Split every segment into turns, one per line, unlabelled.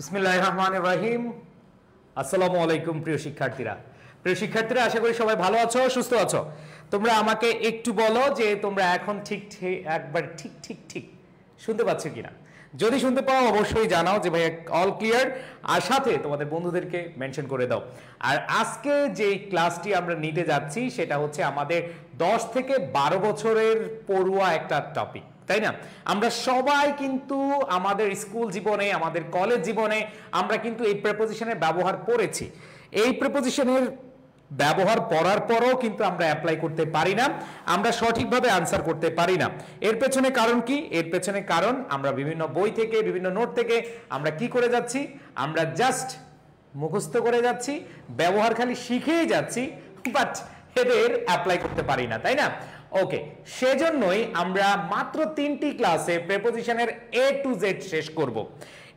বিসমিল্লাহ রহমান রাহিম আসসালামু আলাইকুম প্রিয় শিক্ষার্থীরা। প্রিয় শিক্ষার্থীরা, আশা করি সবাই ভালো আছো, সুস্থ আছো? তোমরা আমাকে একটু বলো যে তোমরা এখন ঠিক একবার ঠিক ঠিক ঠিক শুনতে পাচ্ছ কিনা? যদি শুনতে পাও, অবশ্যই জানাও যে ভাই অল ক্লিয়ার আর সাথে তোমাদের বন্ধুদেরকে মেনশন করে দাও। আর আজকে যে ক্লাসটি আমরা নিতে যাচ্ছি, সেটা হচ্ছে আমাদের দশ থেকে বারো বছরের পড়ুয়া একটা টপিক তাই না? আমরা সবাই কিন্তু আমাদের স্কুল জীবনে, আমাদের কলেজ জীবনে আমরা কিন্তু এই প্রেপোজিশনের ব্যবহার করেছি এই প্রেপোজিশনের ব্যবহার পড়ার পরও কিন্তু আমরা অ্যাপ্লাই করতে পারি না, আমরা সঠিকভাবে আনসার করতে পারি না। এর পেছনে কারণ কি? এর পেছনে কারণ আমরা বিভিন্ন বই থেকে, বিভিন্ন নোট থেকে আমরা কি করে যাচ্ছি? আমরা জাস্ট মুখস্থ করে যাচ্ছি, ব্যবহার খালি শিখেই যাচ্ছি বাট এদের অ্যাপ্লাই করতে পারি না, তাই না? ওকে সেজন্যই আমরা মাত্র তিনটি ক্লাসে প্রেপোজিশনের এ টু জেড শেষ করব।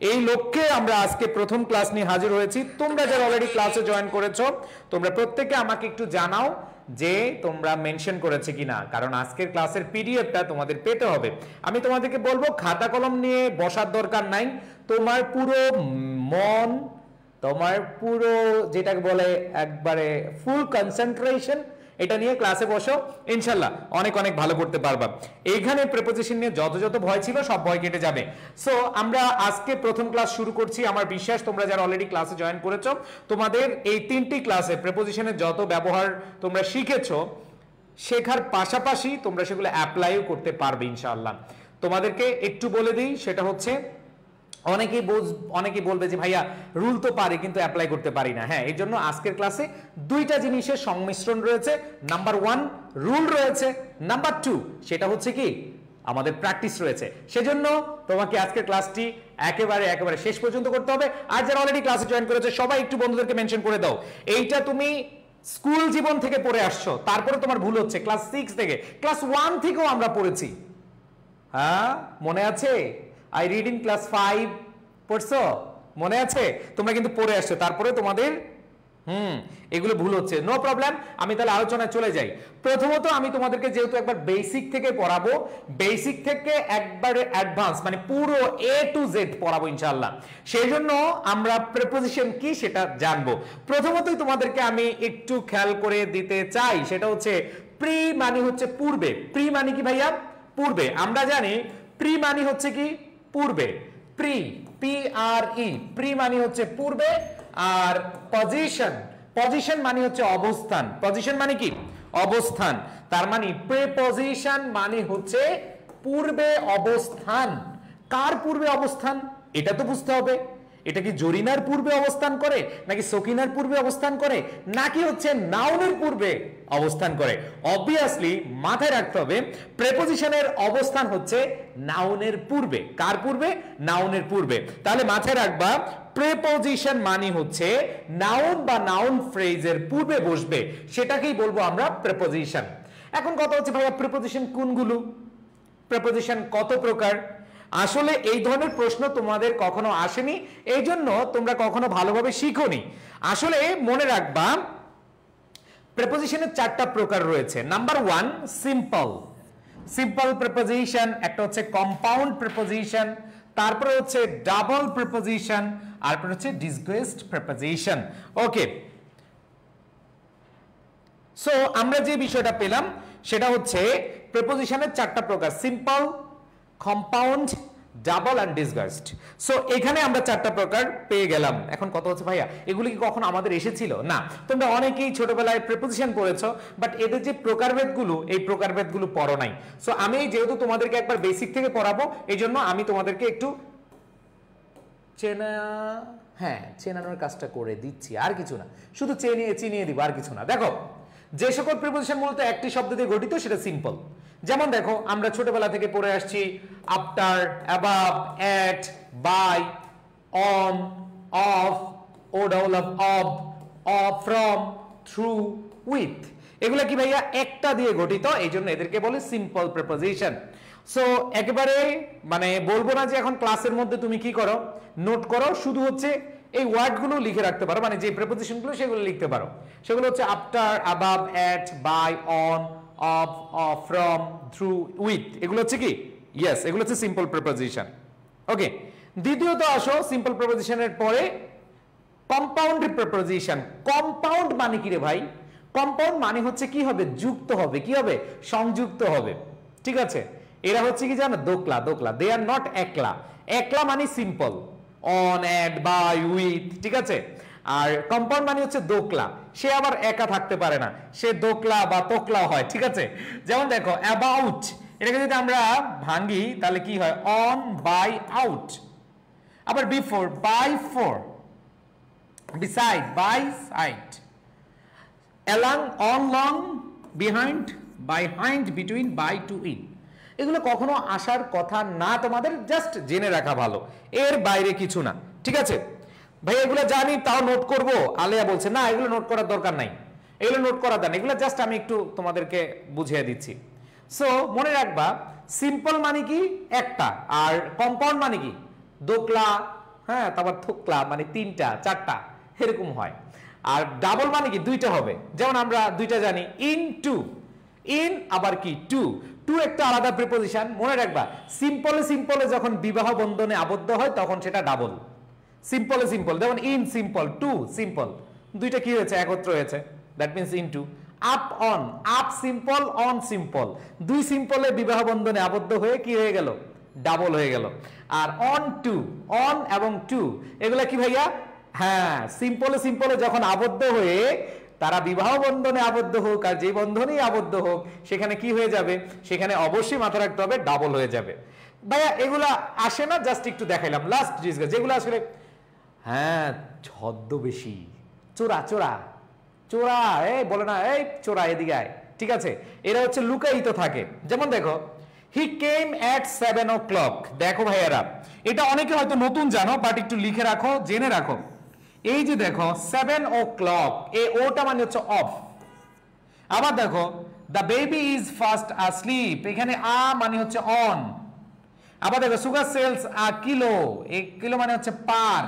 এই লক্ষ্যে আমরা আজকে প্রথম ক্লাস নিয়ে হাজির হয়েছি। তোমরা যারা অলরেডি ক্লাসে জয়েন করেছ, তোমরা প্রত্যেকে আমাকে একটু জানাও যে তোমরা মেনশন করেছে কিনা, কারণ আজকের ক্লাসের পিডিএফটা তোমাদের পেতে হবে। আমি তোমাদেরকে বলব, খাতা কলম নিয়ে বসার দরকার নাই। তোমার পুরো মন, তোমার পুরো যেটাকে বলে একবারে ফুল কনসেন্ট্রেশন এটা নিয়ে ক্লাসে বসো, ইনশাল্লাহ অনেক অনেক ভালো করতে পারবা। এইখানে প্রেপোজিশন নিয়ে যত যত ভয় ছিল, সব ভয় কেটে যাবে। সো আমরা আজকে প্রথম ক্লাস শুরু করছি। আমার বিশ্বাস, তোমরা যারা অলরেডি ক্লাসে জয়েন করেছ, তোমাদের এই তিনটি ক্লাসে প্রেপোজিশনের যত ব্যবহার তোমরা শিখেছো, শেখার পাশাপাশি তোমরা সেগুলো অ্যাপ্লাইও করতে পারবে ইনশাআল্লাহ তোমাদেরকে একটু বলে দিই, সেটা হচ্ছে অনেকেই অনেকেই বলবে যে, ভাইয়া রুল তো পারি, কিন্তু অ্যাপ্লাই করতে পারি না। হ্যাঁ এই জন্য আজকের ক্লাসে দুইটা জিনিসের সংমিশ্রণ রয়েছে। নাম্বার ওয়ান রুল রয়েছে। নাম্বার টু সেটা হচ্ছে কি? আমাদের প্র্যাকটিস রয়েছে। সেজন্য তোমাকে আজকের ক্লাসটি একেবারে একেবারে শেষ পর্যন্ত করতে হবে। আর যারা অলরেডি ক্লাসে জয়েন করেছে, সবাই একটু বন্ধুদেরকে মেনশন করে দাও। এইটা তুমি স্কুল জীবন থেকে পড়ে আসছো। তারপরে তোমার ভুল হচ্ছে। ক্লাস সিক্স থেকে ক্লাস ওয়ান থেকেও আমরা পড়েছি। হ্যাঁ মনে আছে? I read in class five পড়ছো? মনে আছে? তোমরা কিন্তু পড়ে আসছো। তারপরে তোমাদের, হুম, এগুলো ভুল হচ্ছে। নো প্রবলেম আমি তাহলে আলোচনায় চলে যাই। প্রথমত আমি তোমাদেরকে যেহেতু একবার বেসিক থেকে পড়াবো বেসিক থেকে একবারে অ্যাডভান্স মানে পুরো এ টু জেড পড়াবো ইনশাল্লাহ সেই জন্য আমরা প্রেপোজিশন কি সেটা জানব। প্রথমতই তোমাদেরকে আমি একটু খেয়াল করে দিতে চাই, সেটা হচ্ছে প্রি মানে হচ্ছে পূর্বে। প্রি মানে কি ভাইয়া? পূর্বে। আমরা জানি প্রি মানে হচ্ছে কি? পূর্বে, প্রি, পি আর ই, প্রি মানে হচ্ছে পূর্বে আর পজিশন পজিশন মানে হচ্ছে অবস্থান। পজিশন মানে কি? অবস্থান। তার মানে প্রেপজিশন মানে হচ্ছে পূর্বে অবস্থান। কার পূর্বে অবস্থান? এটা তো বুঝতে হবে। এটা কি জরিনার পূর্বে অবস্থান করে, নাকি সকিনার পূর্বে অবস্থান করে, নাকি হচ্ছে নাউনের পূর্বে অবস্থান করে? অবভিয়াসলি মাথায় রাখতে হবে প্রেপোজিশনের অবস্থান হচ্ছে নাউনের পূর্বে। কার পূর্বে? নাউনের পূর্বে। তাহলে মাথায় রাখবা প্রেপোজিশন মানে হচ্ছে নাউন বা নাউন ফ্রেজের পূর্বে বসবে। সেটাকেই বলব আমরা প্রেপোজিশন এখন কথা হচ্ছে ভাইয়া প্রেপোজিশন কোনগুলো? প্রেপোজিশন কত প্রকার? আসলে এই ধরনের প্রশ্ন তোমাদের কখনো আসেনি এই জন্য তোমরা কখনো ভালোভাবে শিখোনি। আসলে মনে রাখবা প্রেপোজিশনের চারটা প্রকার রয়েছে। Number one simple simple preposition একটা হচ্ছে কম্পাউন্ড প্রেপোজিশন তারপরে হচ্ছে ডাবল প্রেপোজিশন আর হচ্ছে ডিসগ্রেসড প্রেপোজিশন ওকে সো আমরা যে বিষয়টা পেলাম, সেটা হচ্ছে প্রেপোজিশনের চারটা প্রকার। Simple compound double and disguised so এখানে আমরা চারটা প্রকার পেয়ে গেলাম। এখন কত হচ্ছে ভাইয়া? এগুলি কি কখন আমাদের এসেছিল? না। তোমরা অনেকেই ছোটবেলায় প্রেপোজিশন পড়েছো বাট এদের যে প্রকারভেদগুলো, এই প্রকারভেদগুলো পড়ো নাই। সো আমি যেহেতু তোমাদেরকে একবার বেসিক থেকে পড়াবো এই জন্য আমি তোমাদেরকে একটু চেনা হ্যাঁ চেনানোর কাজটা করে দিচ্ছি, আর কিছু না। শুধু চেনিয়ে, চিনিয়ে দিব, আর কিছু না। দেখো, যে সকল প্রিপোজিশন মূলত একটি শব্দ দিয়ে গঠিত, সেটা সিম্পল যেমন দেখো, আমরা ছোটবেলা থেকে পড়ে আসছি after above at by on of O double of of of from through with এগুলা কি ভাইয়া একটা দিয়ে গঠিত? এই জন্য এদেরকে বলে সিম্পল প্রেপোজিশন সো একেবারে মানে বলব না যে এখন ক্লাসের মধ্যে তুমি কি করো নোট করো, শুধু হচ্ছে এই ওয়ার্ডগুলো লিখে রাখতে পারো মানে যে প্রেপোজিশনগুলো সেগুলো লিখতে পারো। সেগুলো হচ্ছে after above at by on of from through with এগুলো হচ্ছে কি? ইয়েস এগুলো হচ্ছে সিম্পল প্রেপোজিশন ওকে দ্বিতীয়ত আসো সিম্পল প্রিপোজিশনের পরে কম্পাউন্ড প্রিপোজিশন কম্পাউন্ড মানে কি রে ভাই? কম্পাউন্ড মানে হচ্ছে কি হবে? যুক্ত হবে। কি হবে? সংযুক্ত হবে। ঠিক আছে? এরা হচ্ছে কি জানো? দোকলা দোকলা। দে আর নট একলা। একলা মানে simple on at by with ঠিক আছে? আর কম্পাউন্ড মানে হচ্ছে দোকলা। সে আবার একা থাকতে পারে না। সে দোকলা বা তোকলা হয়, ঠিক আছে? যেমন দেখো অ্যাবাউট এটাকে যদি আমরা ভাঙ্গি তাহলে কি হয়? অন বাই আউট আবার before by fore beside, by side along, on long, behind behind, between, by to in এগুলো কখনো আসার কথা না তোমাদের জাস্ট জেনে রাখা ভালো। এর বাইরে কিছু না, ঠিক আছে? ভাই, এগুলো জানি তাও নোট করব। আলেয়া বলছে, না, এগুলো নোট করার দরকার নাই। এগুলো নোট করা দেন। এগুলো জাস্ট আমি একটু তোমাদেরকে বুঝিয়ে দিচ্ছি। সো মনে রাখবা সিম্পল মানে কি? একটা। আর কম্পাউন্ড মানে কি? দোকলা হ্যাঁ তারপর থোকলা মানে তিনটা, চারটা, এরকম হয়। আর ডাবল মানে কি? দুইটা হবে। যেমন আমরা দুইটা জানি। ইন টু ইন আবার কি? টু টু একটা আলাদা প্রিপোজিশন মনে রাখবা সিম্পলে সিম্পলে যখন বিবাহ বন্ধনে আবদ্ধ হয়, তখন সেটা ডাবল সিম্পলে সিম্পল যেমন ইন সিম্পল টু সিম্পল দুইটা কি হয়েছে? একত্র হয়েছে। That means in to up on up simple on simple দুই সিম্পলে বিবাহ বন্ধনে আবদ্ধ হয়ে কি হয়ে গেল? ডাবল হয়ে গেল। আর অন টু অন এবং টু এগুলা কি ভাইয়া? হ্যাঁ সিম্পলে সিম্পলে যখন আবদ্ধ হয়ে তারা বিবাহ বন্ধনে আবদ্ধ হোক আর যে বন্ধনেই আবদ্ধ হোক, সেখানে কি হয়ে যাবে? সেখানে অবশ্যই মাথা রাখতে হবে ডাবল হয়ে যাবে। ভাইয়া, এগুলা আসে না? জাস্ট একটু দেখাইলাম। লাস্ট জিনিস যেগুলো আসলে হ্যাঁ ছদ্মবেশী। চোরা চোরা চোরা, এই বলে না, এই চোরা, এদিকে আয়। ঠিক আছে? এরা হচ্ছে লুকায়িত থাকে। যেমন দেখো he came at seven o'clock দেখো ভাইয়ারা, এটা অনেকে হয়তো নতুন জানো বাট একটু লিখে রাখো, জেনে রাখো। এই যে দেখো সেভেন ও ক্লক এ ওটা মানে হচ্ছে অফ আবার দেখো the baby is fast asleep এখানে আ মানে হচ্ছে অন আবার দেখো sugar sells a kilo a kilo মানে হচ্ছে পার।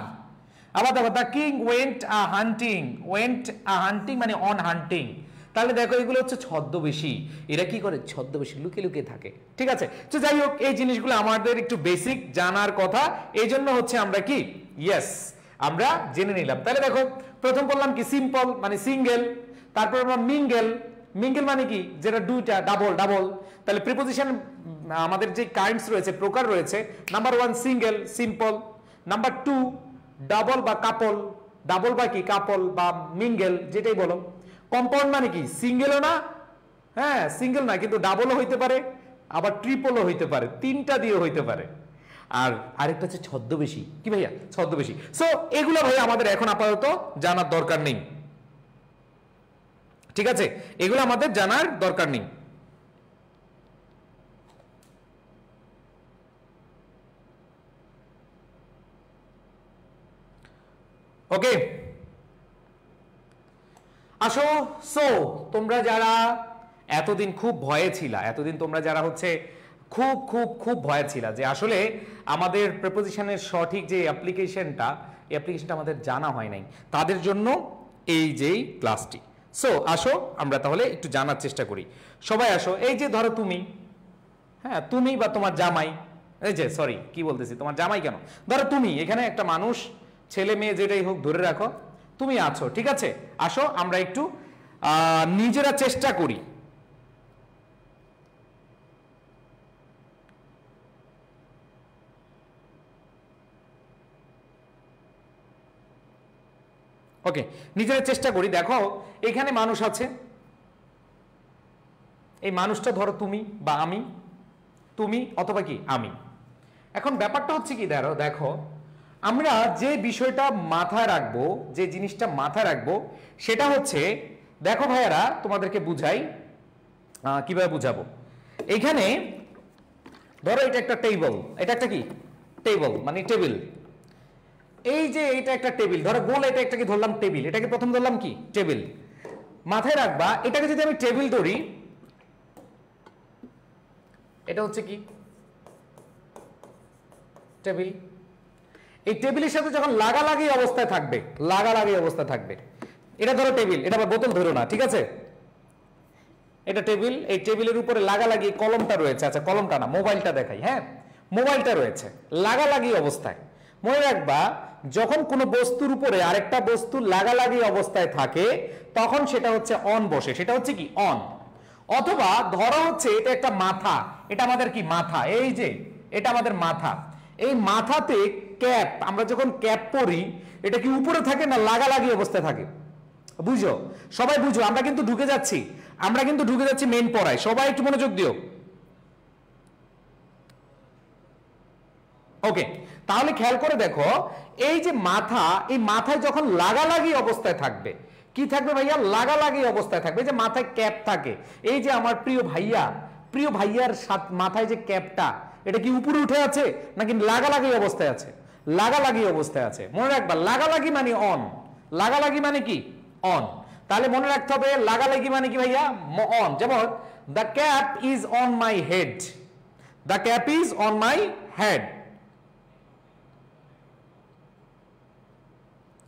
আবার দেখো the king went a hunting went a hunting মানে অন হান্টিং তাহলে দেখো, এগুলো হচ্ছে ছদ্মবেশী। এরা কি করে? ছদ্মবেশী লুকে লুকিয়ে থাকে। ঠিক আছে? তো যাই হোক, এই জিনিসগুলো আমাদের একটু বেসিক জানার কথা। এই জন্য হচ্ছে আমরা কি? ইয়েস আমরা জেনে নিলাম। তাহলে দেখো, প্রথম বললাম কি? সিম্পল মানে সিঙ্গেল তারপর আমরা মিঙ্গেল মিঙ্গেল মানে কি? যেটা দুইটা ডাবল ডাবল তাহলে প্রিপোজিশন আমাদের যে কাইন্ডস রয়েছে, প্রকার রয়েছে। Number one single simple number two double বা কাপল, ডাবল বা কি, কাপল বা মিঙ্গেল, যেটাই বলো। কম্পাউন্ড মানে কি? সিঙ্গেলও না হ্যাঁ সিঙ্গেল না, কিন্তু ডাবলও হইতে পারে, আবার ট্রিপলও হইতে পারে, তিনটা দিয়ে হইতে পারে। আর আরেকটা হচ্ছে ছদ্মবেশী। কি ভাইয়া? ছদ্মবেশী। সো এগুলো ভাইয়া আমাদের এখন আপাতত জানার দরকার নেই। ঠিক আছে? এগুলো আমাদের জানার দরকার নেই। ওকে আসো সো তোমরা যারা এতদিন খুব ভয়ে ছিলা, এতদিন তোমরা যারা হচ্ছে খুব খুব খুব ভয়ে ছিলা যে আসলে আমাদের প্রেপোজিশনের সঠিক যে অ্যাপ্লিকেশনটা এই অ্যাপ্লিকেশনটা আমাদের জানা হয় নাই, তাদের জন্য এই যেই ক্লাসটি সো আসো, আমরা তাহলে একটু জানার চেষ্টা করি। সবাই আসো, এই যে ধরো তুমি হ্যাঁ তুমি বা তোমার জামাই, এই যে সরি কি বলতেছি, তোমার জামাই কেন? ধরো তুমি, এখানে একটা মানুষ ছেলে মেয়ে যেটাই হোক ধরে রাখো, তুমি আছো, ঠিক আছে? আসো, আমরা একটু নিজেরা চেষ্টা করি। ওকে নিজেরা চেষ্টা করি। দেখো, এখানে মানুষ আছে। এই মানুষটা ধরো তুমি বা আমি, তুমি অথবা কি, আমি। এখন ব্যাপারটা হচ্ছে কি, ধরো, দেখো আমরা যে বিষয়টা মাথায় রাখব, যে জিনিসটা মাথায় রাখব, সেটা হচ্ছে, দেখো ভাইয়ারা, তোমাদেরকে বুঝাই কীভাবে বুঝাবো। এখানে, ধরো এটা একটা টেবিল এটা একটা কি? টেবিল মানে টেবিল এই যে এটা একটা টেবিল ধরো গোল এটা একটা কি ধরলাম টেবিল এটাকে প্রথম ধরলাম কি? টেবিল মাথায় রাখবা, এটাকে যদি আমি টেবিল ধরি, এটা হচ্ছে কি? টেবিল এই টেবিলের সাথে যখন লাগালাগি অবস্থায় থাকবে, লাগালাগি অবস্থায় থাকবে, এটা ধরো টেবিল, এটা আবার বোতল ধরো না, ঠিক আছে? এটা টেবিল, এই টেবিলের উপরে লাগালাগি কলমটা রয়েছে আচ্ছা কলমটা না, মোবাইলটা দেখাই হ্যাঁ? মোবাইলটা রয়েছে, লাগালাগি অবস্থায়। মনে রাখবা, যখন কোনো বস্তুর উপরে আরেকটা বস্তু লাগালাগি অবস্থায় থাকে, তখন সেটা হচ্ছে অন বসে, সেটা হচ্ছে কি? অন। অথবা ধরো হচ্ছে এটা একটা মাথা, এটা আমাদের কি? মাথা, এই যে, এটা আমাদের মাথা। এই মাথাতে ক্যাপ, আমরা যখন ক্যাপ পরি, এটা কি উপরে থাকে না লাগালাগি অবস্থায় থাকে? বুঝো? সবাই বুঝো, আমরা কিন্তু ঢুকে যাচ্ছি। আমরা কিন্তু ঢুকে যাচ্ছি মেন পড়ায়। সবাই একটু মনোযোগ দিও। ওকে তাহলে খেয়াল করে দেখো, এই যে মাথা, এই মাথায় যখন লাগালাগি অবস্থায় থাকবে, কি থাকবে ভাইয়া? লাগালাগি অবস্থায় থাকবে। যে মাথায় ক্যাপ থাকে, এই যে আমার প্রিয় ভাইয়া, প্রিয় ভাইয়ার মাথায় যে ক্যাপটা, এটা কি উপরে উঠে আছে নাকি লাগালাগি অবস্থায় আছে? লাগালাগি অবস্থায় আছে। মনে রাখবা, লাগালাগি মানে অন লাগালাগি মানে কি? অন তাহলে মনে রাখতে হবে, লাগালাগি মানে কি ভাইয়া? অন যেমন the cap is on my head the cap is on my head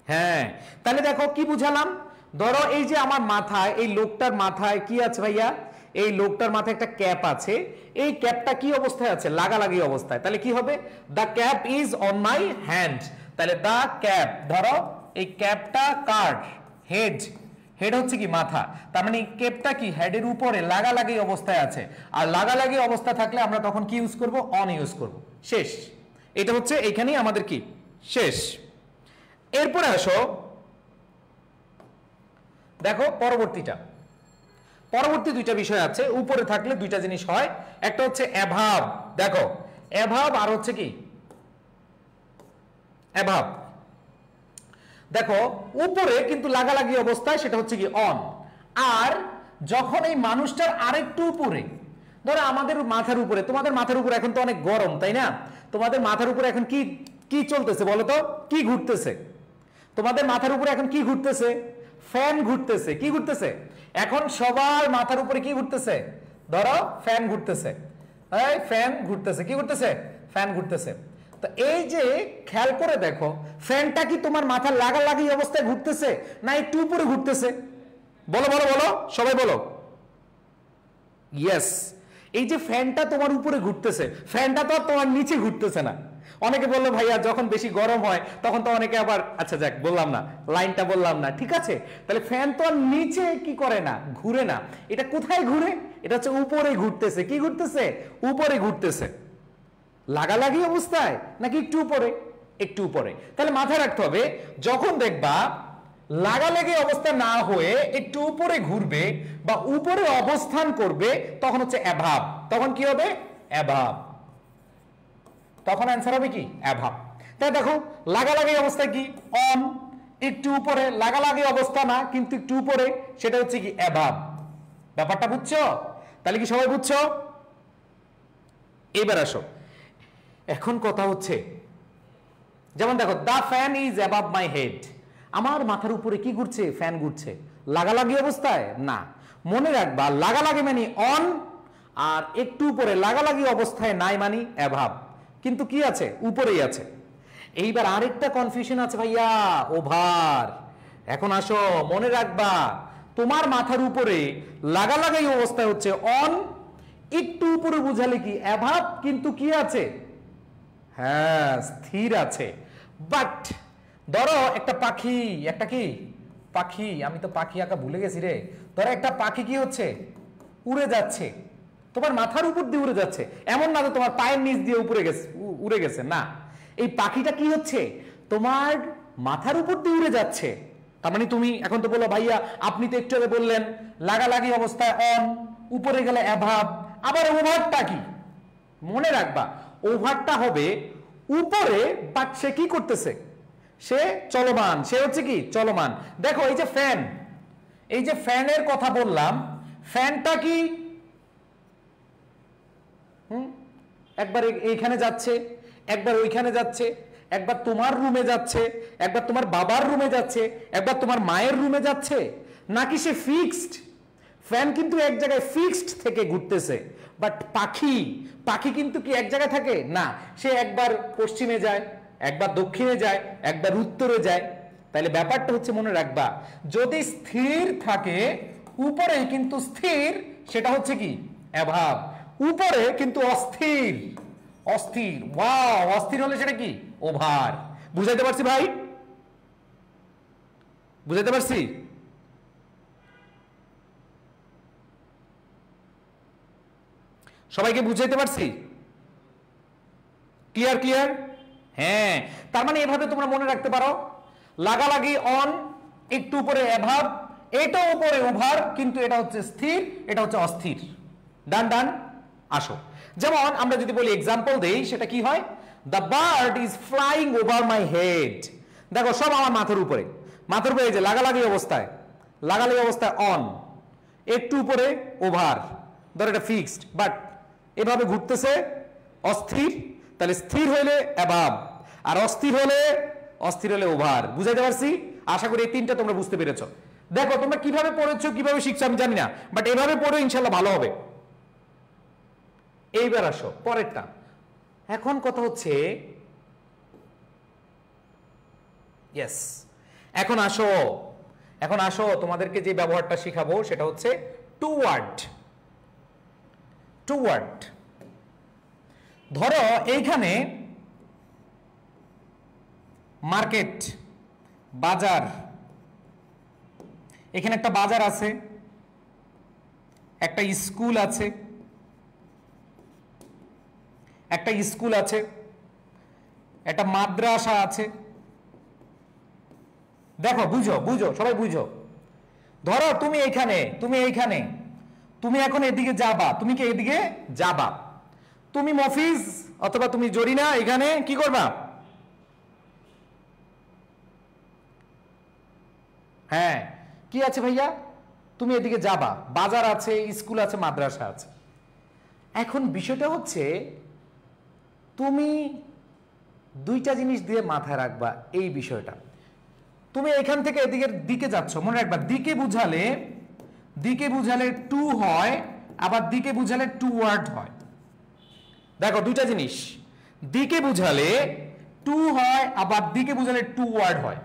হ্যাঁ। তাহলে দেখো, কি বুঝালাম? ধরো, এই যে আমার মাথায়, এই লোকটার মাথায় কি আছে ভাইয়া? এই লোকটার মাথায় একটা ক্যাপ আছে। এই ক্যাপটা কি অবস্থায় আছে? লাগালাগি অবস্থায়। তাহলে কি হবে? The cap is on my hand তাহলে দ্য ক্যাপ ধরো এই ক্যাপটা কার? হেড হেড হচ্ছে কি? মাথা। তার মানে ক্যাপটা কি? হেডের উপরে লাগালাগি অবস্থায় আছে। আর লাগালাগি অবস্থা থাকলে আমরা তখন কি ইউজ করব? অন ইউজ করব। শেষ। এটা হচ্ছে এখানেই আমাদের কি? শেষ। এরপরে আসো। দেখো পরবর্তীটা। পরবর্তী দুইটা বিষয় আছে, উপরে থাকলে দুইটা জিনিস হয়। একটা হচ্ছে অ্যাভাব। দেখো, অ্যাভাব আর হচ্ছে কি? অ্যাভাব। দেখো, উপরে কিন্তু লাগালাগি অবস্থায় সেটা হচ্ছে কি অন আর যখন এই মানুষটার আরেকটু উপরে, ধরো আমাদের মাথার উপরে, তোমাদের মাথার উপরে এখন তো অনেক গরম, তাই না? তোমাদের মাথার উপরে এখন কি কি চলতেছে বলো তো? কি ঘুরতেছে? তোমাদের মাথার উপরে এখন কি ঘুরতেছে? ফ্যান ঘুরতেছে। কি ঘুরতেছে? এখন সবার মাথার উপরে কি ঘুরতেছে? ধরো ফ্যান ঘুরতেছে। ফ্যান ঘুরতেছে। কি ঘুরতেছে? ফ্যান ঘুরতেছে। তো এই যে খেয়াল করে দেখো, ফ্যানটা কি তোমার মাথার লাগা লাগালাগি অবস্থায় ঘুরতেছে না একটু উপরে ঘুরতেছে? বলো বলো বলো, সবাই বলো। ইয়েস এই যে ফ্যানটা তোমার উপরে ঘুরতেছে, ফ্যানটা তো তোমার নিচে ঘুরতেছে না। অনেকে বলল, ভাইয়া, যখন বেশি গরম হয়, তখন তো অনেকে আবার আচ্ছা যাক, বললাম না, লাইনটা বললাম না, ঠিক আছে? তাহলে ফ্যান তো আর নিচে কি করে না, ঘুরে না। এটা কোথায় ঘুরে? এটা হচ্ছে উপরে ঘুরতেছে। কি ঘুরতেছে? উপরে ঘুরতেছে। লাগালাগি অবস্থায়, নাকি একটু উপরে? একটু উপরে। তাহলে মাথায় রাখতে হবে, যখন দেখবা লাগালাগি অবস্থা না হয়ে একটু উপরে ঘুরবে বা উপরে অবস্থান করবে, তখন হচ্ছে অ্যাভাব। তখন কি হবে? অ্যাভাব। তখন অ্যান্সার হবে কি? অ্যাভাব। তাই দেখো, লাগালাগি অবস্থায় কি? অন একটু উপরে। লাগালাগি অবস্থা না, কিন্তু একটু উপরে। সেটা হচ্ছে কি? অ্যাভাব। ব্যাপারটা বুঝছ? তাহলে কি সবাই বুঝছ? এবার আসো। এখন কথা হচ্ছে, যেমন দেখো the fan is above my head আমার মাথার উপরে কি ঘুরছে? ফ্যান ঘুরছে। লাগালাগি অবস্থায়? না। মনে রাখবা, লাগালাগি মানে অন আর একটু উপরে। লাগালাগি অবস্থায় নাই মানি অ্যাভাব। কিন্তু কি আছে? উপরেই আছে। এইবার আরেকটা কনফিউশন আছে ভাইয়া। ওভার। এখন আসো, মনে রাখবা, তোমার মাথার উপরে লাগালাগাই অবস্থায় হচ্ছে অন একটু উপরে বুঝালে কি অ্যাভাব কিন্তু কি আছে? হ্যাঁ স্থির আছে। বাট ধরো একটা পাখি, একটা কি? পাখি, আমি তো পাখি আঁকা ভুলে গেছি রে। ধরো একটা পাখি কি হচ্ছে? উড়ে যাচ্ছে। তোমার মাথার উপর দিয়ে উড়ে যাচ্ছে। এমন না যে তোমার পায়ের নিচ দিয়ে উপরে গেছে উড়ে গেছে, না। এই পাখিটা কি হচ্ছে? তোমার মাথার উপর দিয়ে উড়ে যাচ্ছে। তার মানে তুমি এখন তো বলো, ভাইয়া, আপনি তো একটু আগে বললেন, লাগালাগি অবস্থায় অন উপরে গেলে অ্যাভাব আবার ওভারটা কি? মনে রাখবা ওভারটা হবে উপরে বাট সে কি করতেছে? সে চলমান, সে হচ্ছে কি? চলমান। দেখো, এই যে ফ্যান এই যে ফ্যানের কথা বললাম ফ্যানটা কি হুম? একবার এইখানে যাচ্ছে, একবার ওইখানে যাচ্ছে, একবার তোমার রুমে যাচ্ছে, একবার তোমার বাবার রুমে যাচ্ছে, একবার তোমার মায়ের রুমে যাচ্ছে, নাকি সে ফিক্সড ফ্যান কিন্তু এক জায়গায় ফিক্সড থেকে ঘুরতেছে বাট পাখি পাখি কিন্তু কি এক জায়গায় থাকে? না, সে একবার পশ্চিমে যায়, একবার দক্ষিণে যায়, একবার উত্তরে যায়। তাহলে ব্যাপারটা হচ্ছে মনে রাখবা, যদি স্থির থাকে উপরে কিন্তু স্থির, সেটা হচ্ছে কি? অ্যাভাব। উপরে কিন্তু অস্থির অস্থির। ওয়াও অস্থির হলে সেটা কি? ওভার বুঝাইতে পারছি ভাই? বুঝাইতে পারছি? সবাইকে বুঝাইতে পারছি? ক্লিয়ার ক্লিয়ার হ্যাঁ। তার মানে এভাবে তোমরা মনে রাখতে পারো, লাগালাগি অন একটু উপরে অ্যাভাব এটা উপরে ওভার কিন্তু এটা হচ্ছে স্থির, এটা হচ্ছে অস্থির। ডান ডান আসো। যেমন আমরা যদি বলি এক্সাম্পল দেই, সেটা কি হয়? The bird is flying over my head দেখো, সব আমার মাথার উপরে। মাথার উপরে যে লাগালাগি অবস্থায়। লাগালাগি অবস্থায় অন একটু উপরে ওভার ধর এটা ফিক্সড বাট এভাবে ঘুরতেছে, অস্থির। তাহলে স্থির হলে অ্যাবাব আর অস্থির হলে অস্থির হলে ওভার বুঝাইতে পারছি? আশা করি এই তিনটা তোমরা বুঝতে পেরেছ। দেখো, তোমরা কীভাবে পড়েছো, কীভাবে শিখছো আমি জানি না। বাট এভাবে পড়ে ইনশাল্লাহ ভালো হবে। এইবার আসো, পরেরটা। এখন কথা হচ্ছে ইয়েস এখন আসো এখন আসো, তোমাদেরকে যে ব্যবহারটা শিখাবো, সেটা হচ্ছে টু ওয়ার্ড টু ওয়ার্ড ধরো এইখানে মার্কেট বাজার, এখানে একটা বাজার আছে, একটা স্কুল আছে। একটা স্কুল আছে, একটা মাদ্রাসা আছে। দেখো, বুঝো বুঝো, সবাই বুঝো। ধরো তুমি এইখানে তুমি এইখানে, তুমি এখন এদিকে যাবা, তুমি কি এদিকে যাবা? তুমি মফিজ অথবা তুমি জরিনা, এখানে কি করবা? হ্যাঁ কি আছে ভাইয়া? তুমি এদিকে যাবা, বাজার আছে, স্কুল আছে, মাদ্রাসা আছে। এখন বিষয়টা হচ্ছে তুমি দুইটা জিনিস দিয়ে মাথায় রাখবা এই বিষয়টা। তুমি এখান থেকে এদিকের দিকে যাচ্ছ, মনে রাখবা, দিকে বুঝালে দিকে বুঝালে টু হয়, আবার দিকে বুঝালে টু ওয়ার্ড হয়। দেখো, দুইটা জিনিস। দিকে বুঝালে টু হয়, আবার দিকে বুঝালে টু ওয়ার্ড হয়।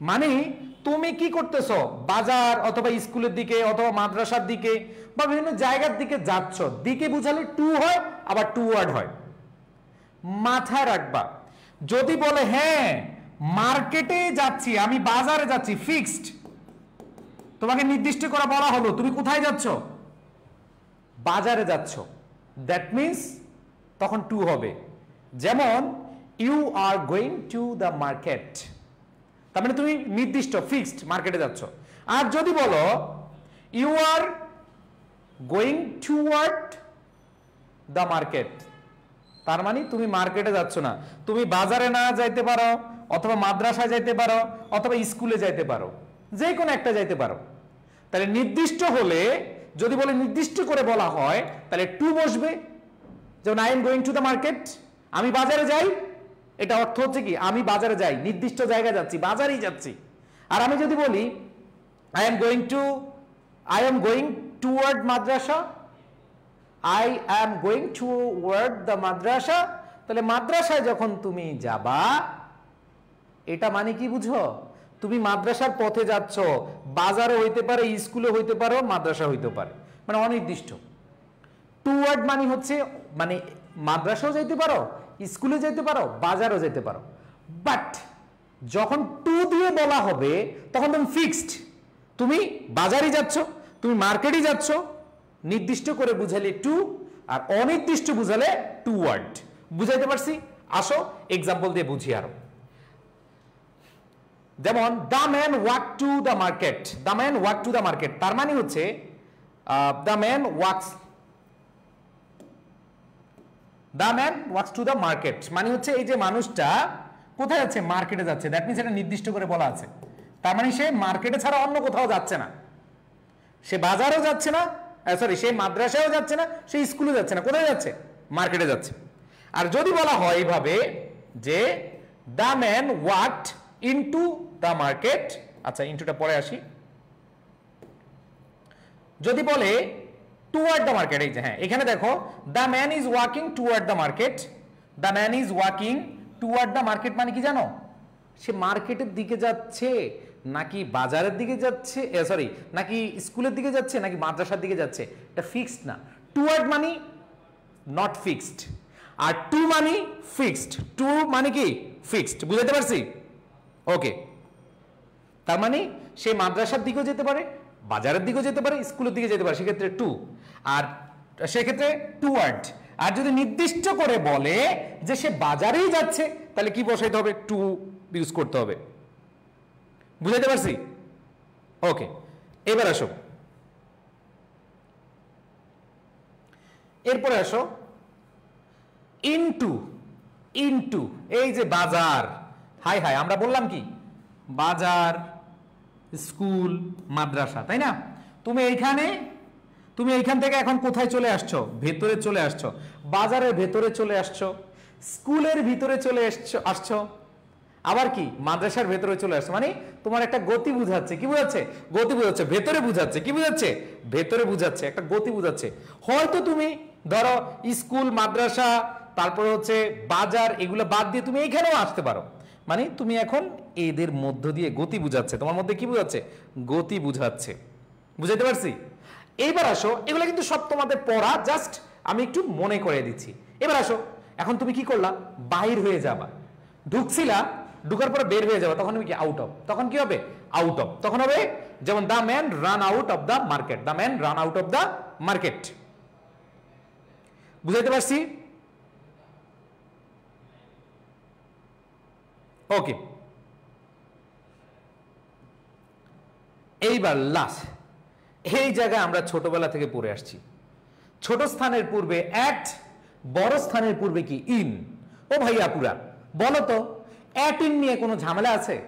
মানে তুমি কি করতেছো? বাজার অথবা স্কুলের দিকে অথবা মাদ্রাসার দিকে বা বিভিন্ন জায়গার দিকে যাচ্ছ। দিকে বুঝালে টু হয়, আবার টু ওয়ার্ড হয়। মাথায় রাখবা। যদি বলে হ্যাঁ মার্কেটে যাচ্ছি, আমি বাজারে যাচ্ছি, ফিক্সড, তোমাকে নির্দিষ্ট করা বলা হলো, তুমি কোথায় যাচ্ছ? বাজারে যাচ্ছ। দ্যাট মিন্স তখন টু হবে। যেমন you are going to the market তার মানে তুমি নির্দিষ্ট, ফিক্সড মার্কেটে যাচ্ছ। আর যদি বলো you are going to toward the market তার মানে তুমি মার্কেটে যাচ্ছ না। তুমি বাজারে না যাইতে পারো, অথবা মাদ্রাসায় যাইতে পারো, অথবা স্কুলে যাইতে পারো। যে কোনো একটা যাইতে পারো। তাহলে নির্দিষ্ট হলে, যদি বলে নির্দিষ্ট করে বলা হয়, তাহলে টু বসবে। যেমন I am going to the market আমি বাজারে যাই, এটা অর্থ হচ্ছে কি? আমি বাজারে যাই, নির্দিষ্ট জায়গায় যাচ্ছি, বাজারেই যাচ্ছি। আর আমি যদি বলি I am going to I am going toward madrasa I am going toward the madrasa তাহলে মাদ্রাসায় যখন তুমি যাবা, এটা মানে কি বুঝো? তুমি মাদ্রাসার পথে যাচ্ছ, বাজারও হইতে পারে স্কুলে হইতে পারো, মাদ্রাসা হইতে পারে। মানে অনির্দিষ্ট। টু ওয়ার্ড মানে হচ্ছে মানে মাদ্রাসাও যেতে পারো, স্কুলে যেতে পারো, বাজারও যেতে পারো। বাট যখন টু দিয়ে বলা হবে, তখন তুমি ফিক্সড তুমি বাজারে যাচ্ছ, তুমি মার্কেটই যাচ্ছ নির্দিষ্ট করে বুঝালে টু আর অনির্দিষ্ট বুঝালে টু ওয়ার্ড বুঝাইতে পারছি? আসো এক্সাম্পল দিয়ে বুঝি আরও। যেমন the man walk to the market the man walk to the market তার মানে হচ্ছে the man walks the man walks to the market মানে হচ্ছে এই যে মানুষটা কোথায় যাচ্ছে? মার্কেটে যাচ্ছে। দ্যাট মিনস এটা নির্দিষ্ট করে বলা আছে। তার মানে সে মার্কেটে ছাড়া অন্য কোথাও যাচ্ছে না। সে বাজারেও যাচ্ছে না সরি সে মাদ্রাসায়ও যাচ্ছে না, সে স্কুলে যাচ্ছে না। কোথায় যাচ্ছে? মার্কেটে যাচ্ছে। আর যদি বলা হয় এইভাবে যে the man walked into the market আচ্ছা ইনটুটা পরে আসি। যদি বলে টুয়ার্ড দ্য মার্কেট এই যে হ্যাঁ এখানে দেখো the man is walking toward the market the man is walking toward the market মানে কি জানো? সে মার্কেটের দিকে যাচ্ছে। নাকি বাজারের দিকে যাচ্ছে সরি নাকি স্কুলের দিকে যাচ্ছে, নাকি মাদ্রাসার দিকে যাচ্ছে? এটা ফিক্সড না। টুয়ার্ড মানে নট ফিক্সড আর টু মানে ফিক্সড টু মানে কি? ফিক্সড বুঝাতে পারছি? ওকে তার মানে সে মাদ্রাসার দিকেও যেতে পারে, বাজারের দিকেও যেতে পারে, স্কুলের দিকে যেতে পারে, সেক্ষেত্রে টু আর সেক্ষেত্রে টু ওয়ার্ড আর যদি নির্দিষ্ট করে বলে যে সে বাজারেই যাচ্ছে, তাহলে কি বসাইতে হবে? টু ইউজ করতে হবে। বুঝাইতে পারছি? ওকে এবার আসো। এরপরে আসো। ইনটু ইনটু এই যে বাজার। হাই হাই আমরা বললাম কি? বাজার, স্কুল, মাদ্রাসা, তাই না? তুমি এইখানে, তুমি এইখান থেকে এখন কোথায় চলে আসছো? ভেতরে চলে আসছো। বাজারের ভেতরে চলে আসছো। স্কুলের ভিতরে চলে আসছো আসছো। আবার কি? মাদ্রাসার ভেতরে চলে আসছো। মানে তোমার একটা গতি বুঝাচ্ছে। কি বুঝাচ্ছে? গতি বুঝাচ্ছে। ভেতরে বুঝাচ্ছে। কি বুঝাচ্ছে? ভেতরে বুঝাচ্ছে। একটা গতি বুঝাচ্ছে। হয়তো তুমি ধরো স্কুল, মাদ্রাসা, তারপরে হচ্ছে বাজার, এগুলো বাদ দিয়ে তুমি এইখানেও আসতে পারো। মানে তুমি এখন এদের মধ্য দিয়ে গতি বুঝাচ্ছে। তোমার মধ্যে কি বুঝাচ্ছে? গতি বুঝাচ্ছে। বুঝাতে পারছি? এইবার আসো, এগুলো কিন্তু সব তোমাদের পড়া। জাস্ট আমি একটু মনে করে দিচ্ছি। এবার আসো, এখন তুমি কি করলা? বাহির হয়ে যাবা। ঢুকছিলা ঢুকার পরে বের হয়ে যাবে, তখন কি আউট অফ তখন কি হবে? আউট অফ তখন হবে যেমন the man run out of the market the man run out of the market বুঝাইতে পারছি? ওকে এইবার লাস্ট এই জায়গায় আমরা ছোটবেলা থেকে পড়ে আসছি। ছোট স্থানের পূর্বে অ্যাট বড় স্থানের পূর্বে কি? ইন ও ভাইয়া পুরা, বলো তো অ্যাট ইন নিয়ে কোনো ঝামেলা আছে?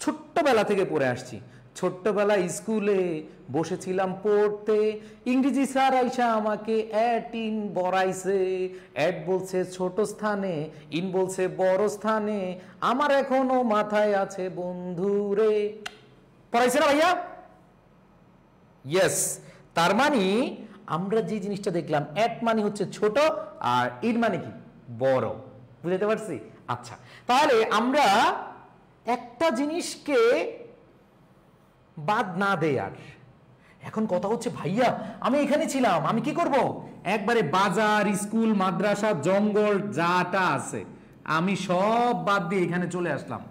ছোট্টবেলা থেকে পড়ে আসছি। ছোট্টবেলা স্কুলে বসেছিলাম পড়তে। ইংরেজি স্যার আইসা আমাকে অ্যাট ইন বড়াইছে। অ্যাট বলছে ছোট স্থানে, ইন বলছে বড় স্থানে। আমার এখনও মাথায় আছে বন্ধুরে পড়াইছে না ভাইয়া? ইয়েস তার মানে আমরা যে জিনিসটা দেখলাম, অ্যাট মানে হচ্ছে ছোট আর ইন মানে কি? বড়। বুঝতে পারছি? আচ্ছা তাহলে আমরা একটা জিনিসকে বাদ না দেয় আর। এখন কথা হচ্ছে, ভাইয়া, আমি এখানে ছিলাম, আমি কি করব? একবারে বাজার, স্কুল, মাদ্রাসা, জঙ্গল যাটা আছে, আমি সব বাদ দিয়ে এখানে চলে আসলাম।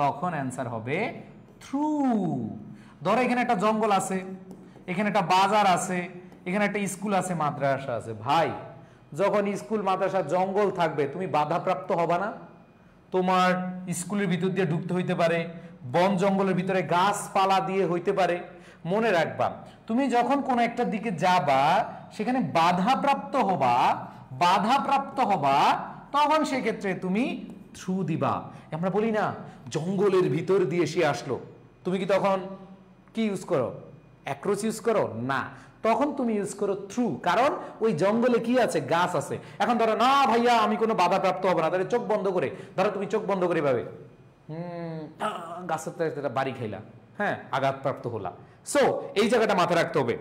তখন অ্যান্সার হবে থ্রু ধরো এখানে একটা জঙ্গল আছে, এখানে একটা বাজার আছে, এখানে একটা স্কুল আছে, মাদ্রাসা আছে। ভাই, যখন স্কুল, মাদ্রাসা, জঙ্গল থাকবে, তুমি বাধাপ্রাপ্ত হবা না? তোমার স্কুলের ভিতর দিয়ে ঢুকতে হইতে পারে, বন জঙ্গলের ভিতরে গাছপালা দিয়ে হইতে পারে। মনে রাখবা, তুমি যখন কোন একটা দিকে যাবা, সেখানে বাধাপ্রাপ্ত হবা বাধাপ্রাপ্ত হবা, তখন সেক্ষেত্রে তুমি থ্রু দিবা। আমরা বলি না, জঙ্গলের ভিতর দিয়ে সে আসলো। তুমি কি তখন কি ইউজ করো? অ্যাক্রোচ ইউজ করো? না। তখন তুমি ইউজ করো থ্রু কারণ ওই জঙ্গলে কি আছে? গাছ আছে। এখন ধরো, না ভাইয়া, আমি কোনো বাধা প্রাপ্ত হব না। তাহলে চোখ বন্ধ করে, ধরো তুমি চোখ বন্ধ করে পাবে গাছের বাড়ি খাইলা হ্যাঁ আঘাতপ্রাপ্ত হলা সো এই জায়গাটা মাথায় রাখতে হবে।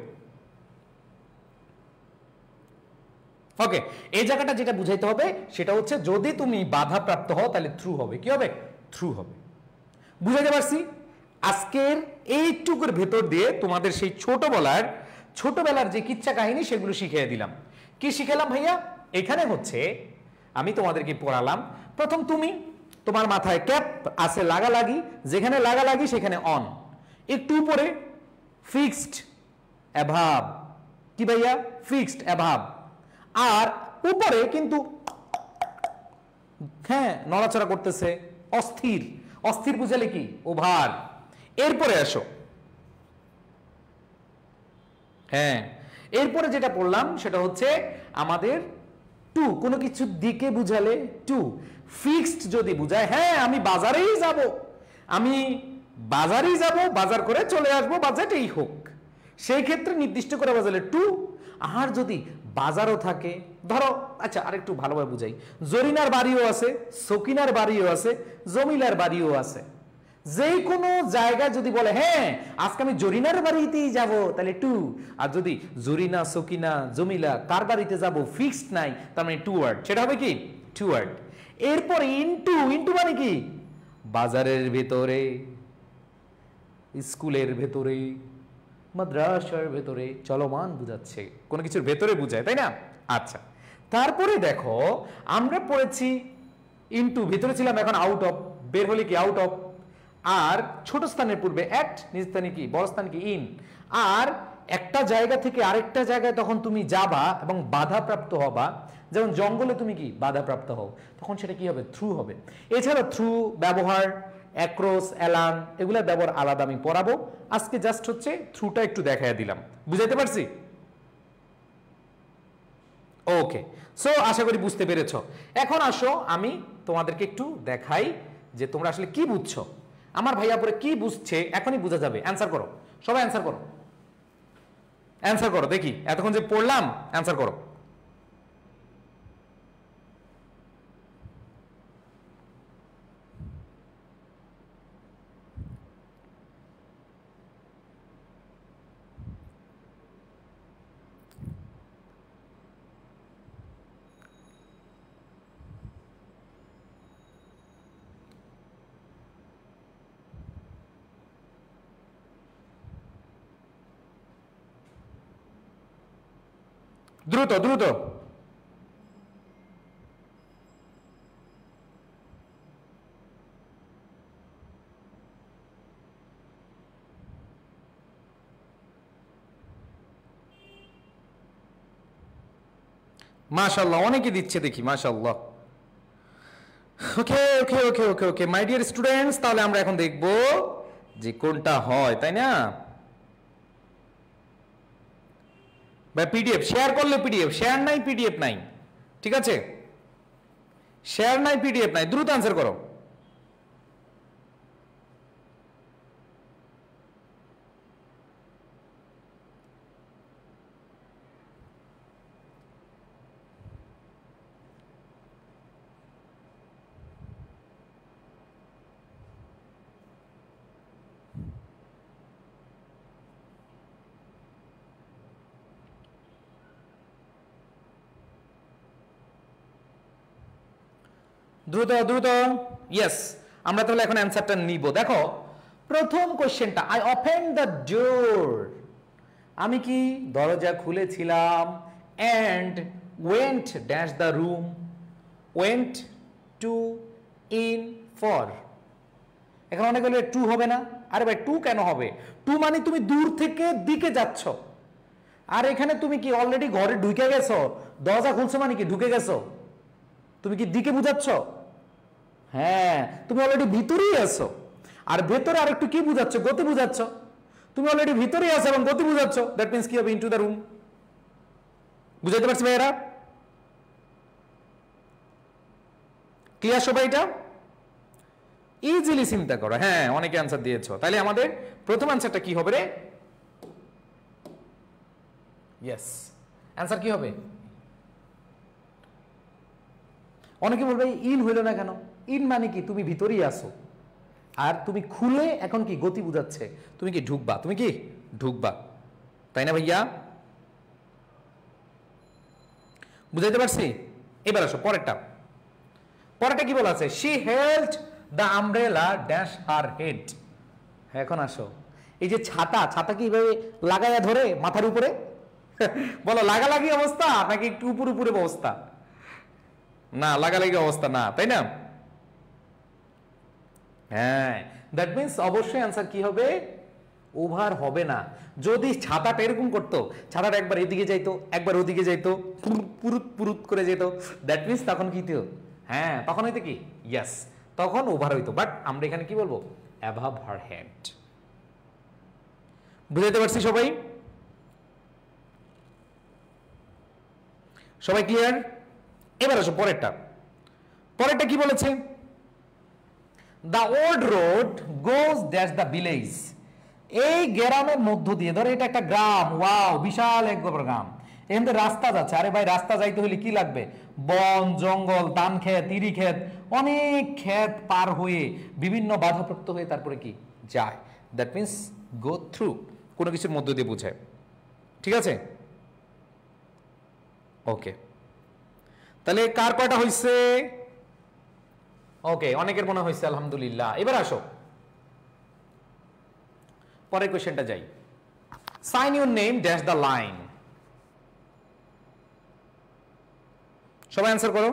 ওকে এই জায়গাটা যেটা বুঝাইতে হবে, সেটা হচ্ছে যদি তুমি বাধা প্রাপ্ত হও, তাহলে থ্রু হবে। কি হবে? থ্রু হবে। বুঝাইতে পারছি? আজকের এইটুকুর ভেতর দিয়ে তোমাদের সেই ছোটবেলার ছোটবেলার যে কিচ্ছা কাহিনী সেগুলো শিখিয়ে দিলাম। কি শিখালাম ভাইয়া? এখানে হচ্ছে, আমি তোমাদেরকে পড়ালাম। প্রথম তুমি, তোমার মাথায় ক্যাপ আছে লাগালাগি, যেখানে লাগালাগি সেখানে অন। একটু উপরে, ফিক্সড অ্যাভাব। কি ভাইয়া? ফিক্সড অ্যাভাব। আর উপরে কিন্তু হ্যাঁ নড়াচড়া করতেছে, অস্থির। অস্থির বুঝালে কি? ওভার। এরপরে আসো। হ্যাঁ। এরপরে যেটা পড়লাম, সেটা হচ্ছে আমাদের টু। কোনো কিছুর দিকে বুঝালে টু। ফিক্সড যদি বুঝায় হ্যাঁ আমি বাজারেই যাব। আমি বাজারেই যাব, বাজার করে চলে আসব আসব বাজেটেই হোক। সেই ক্ষেত্রে নির্দিষ্ট করে বাজালে টু। আর যদি বাজারও থাকে, ধরো আচ্ছা আরেকটু ভালোভাবে বুঝাই। জরিনার বাড়িও আছে, সকিনার বাড়িও আছে, জমিলার বাড়িও আছে। যে কোনো জায়গায় যদি বলে হ্যাঁ আজকে আমি জরিনার বাড়িতেই যাব, তাহলে টু আর যদি জরিনা, সকিনা, জমিলা কার বাড়িতে যাব ফিক্সড নাই, তার মানে টু ওয়ার্ড সেটা হবে কি? টু ওয়ার্ড এরপর ইনটু ইনটু মানে কি? বাজারের ভেতরে, স্কুলের ভেতরে, মাদ্রাসার ভেতরে চলমান বুঝাচ্ছে। কোনো কিছুর ভেতরে বুঝায়, তাই না? আচ্ছা তারপরে দেখো, আমরা পড়েছি ইনটু ভেতরে ছিলাম, এখন আউট অফ বের হলে কি আউট অফ আর ছোট স্থানের পূর্বে অ্যাট নিজ স্থানে কি, বড় স্থান কি ইন আর একটা জায়গা থেকে আরেকটা জায়গায় তখন তুমি যাবা এবং বাধাপ্রাপ্ত হবা। যেমন জঙ্গলে তুমি কি, বাধাপ্রাপ্ত হও। তখন সেটা কি হবে? থ্রু হবে। এছাড়া থ্রু ব্যবহার অ্যাক্রোস অ্যালান এগুলোর ব্যবহার আলাদা আমি পড়াবো। আজকে জাস্ট হচ্ছে থ্রুটা একটু দেখাই দিলাম। বুঝাইতে পারছি? ওকে সো আশা করি বুঝতে পেরেছ। এখন আসো আমি তোমাদেরকে একটু দেখাই যে তোমরা আসলে কি বুঝছ। আমার ভাইয়া পরে কি বুঝছে, এখনই বোঝা যাবে। অ্যান্সার করো। সবাই অ্যান্সার করো। অ্যান্সার করো, দেখি। এতক্ষণ যে পড়লাম অ্যান্সার করো। দ্রুত দ্রুত। মাশাল্লাহ অনেকে দিচ্ছে দেখি মাশাল্লাহ ওকে ওকে ওকে ওকে ওকে মাই ডিয়ার স্টুডেন্টস তাহলে আমরা এখন দেখব যে কোনটা হয়, তাই না? বা পিডিএফ শেয়ার করলে পিডিএফ শেয়ার নাই পিডিএফ নাই। ঠিক আছে? শেয়ার নাই পিডিএফ নাই। দ্রুত আনসার করো। দ্রুত দ্রুত। ইয়েস আমরা তাহলে এখন অ্যান্সারটা নিব। দেখো, প্রথম কোশ্চেনটা আই ওপেন দ্য ডোর আমি কি দরজা খুলেছিলাম? And went dash the room went to in for এখন অনেক হলে টু হবে না। আরে ভাই টু কেন হবে? টু মানে তুমি দূর থেকে দিকে যাচ্ছ। আর এখানে তুমি কি অলরেডি ঘরে ঢুকে গেছো? দরজা খুলছো মানে কি ঢুকে গেছো? তুমি কি দিকে বুঝাচ্ছ? হ্যাঁ তুমি অলরেডি ভিতরেই আছো। আর ভেতরে আর একটু কি বুঝাচ্ছ? গতি বুঝাচ্ছ? তুমি অলরেডি ভিতরেই আছো এবং গতি বুঝাচ্ছ। দ্যাট মিনস কি হবে? ইনটু দ্য রুম বুঝাইতে পারছি ভাইয়েরা? ক্লিয়ার সবাই এটা? ইজিলি চিন্তা করো। হ্যাঁ অনেকে অ্যান্সার দিয়েছ। তাহলে আমাদের প্রথম অ্যান্সারটা কি হবে রে? ইয়েস অ্যান্সার কি হবে? অনেকে বলবে ইন হইল না কেন? ইন মানে কি? তুমি ভিতরেই আসো আর তুমি খুলে এখন কি গতি বুঝাচ্ছে? তুমি কি ঢুকবা? তুমি কি ঢুকবা? তাই না ভাইয়া? বুঝাইতে পারছি? এবার আসো, পরেরটা। পরেরটা কি বলা আছে? She held the umbrella dash her head এখন আসো। এই যে ছাতা ছাতা কি এইভাবে লাগাইয়া ধরে মাথার উপরে? বলো, লাগালাগি অবস্থা নাকি একটু উপর উপরে অবস্থা? না, লাগালাগি অবস্থা না, তাই না? হ্যাঁ দ্যাট মিনস অবশ্যই অ্যান্সার কি হবে? ওভার হবে না। যদি ছাতাটা এরকম করতো, ছাতাটা একবার এদিকে যাইতো, একবার ওদিকে যাইতো, পুরুত পুরুত করে যেত দ্যাট মিনস তখন কি হতো হ্যাঁ তখন হইতো কি? ইয়াস তখন ওভার হইতো। বাট আমরা এখানে কি বলব? অ্যাভাব হার হেড বুঝাইতে পারছি সবাই? সবাই ক্লিয়ার এবার আসো পরেরটা। পরেরটা কি বলেছে? The old road goes dash the village এই গ্রামের মধ্য দিয়ে, ধরো এটা একটা গ্রাম, ওয়াও, বিশাল এক গ্রাম। থেকে রাস্তা যাচ্ছে, আরে ভাই, রাস্তা যাইতে হলে কি লাগবে? বন, জঙ্গল, ধান ক্ষেত, ইরি ক্ষেত, অনেক ক্ষেত পার হয়ে বিভিন্ন বাধাপ্রাপ্ত হয়ে তারপরে কি? যায়। দ্যাট মিনস গো থ্রু কোনো কিছুর মধ্য দিয়ে বোঝায় ঠিক আছে? ওকে তাহলে কার কয়টা হয়েছে ওকে অনেকের মনে হয়েছে আলহামদুলিল্লাহ। এবার আসো। পরের কোয়েশ্চেনটা যাই। Sign your name dash the line সবাই অ্যান্সার করো।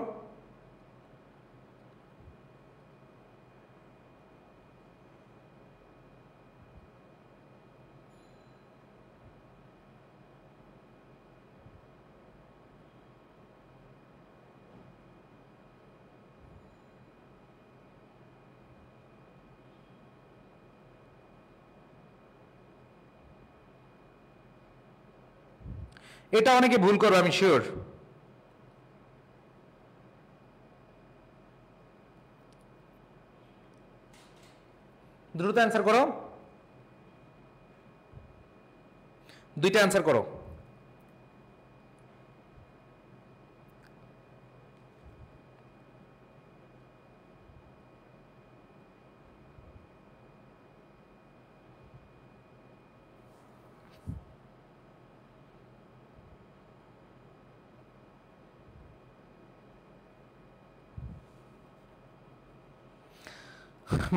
এটা অনেকে ভুল করবে আমি শিওর দ্রুত অ্যান্সার করো। দুইটা অ্যান্সার করো।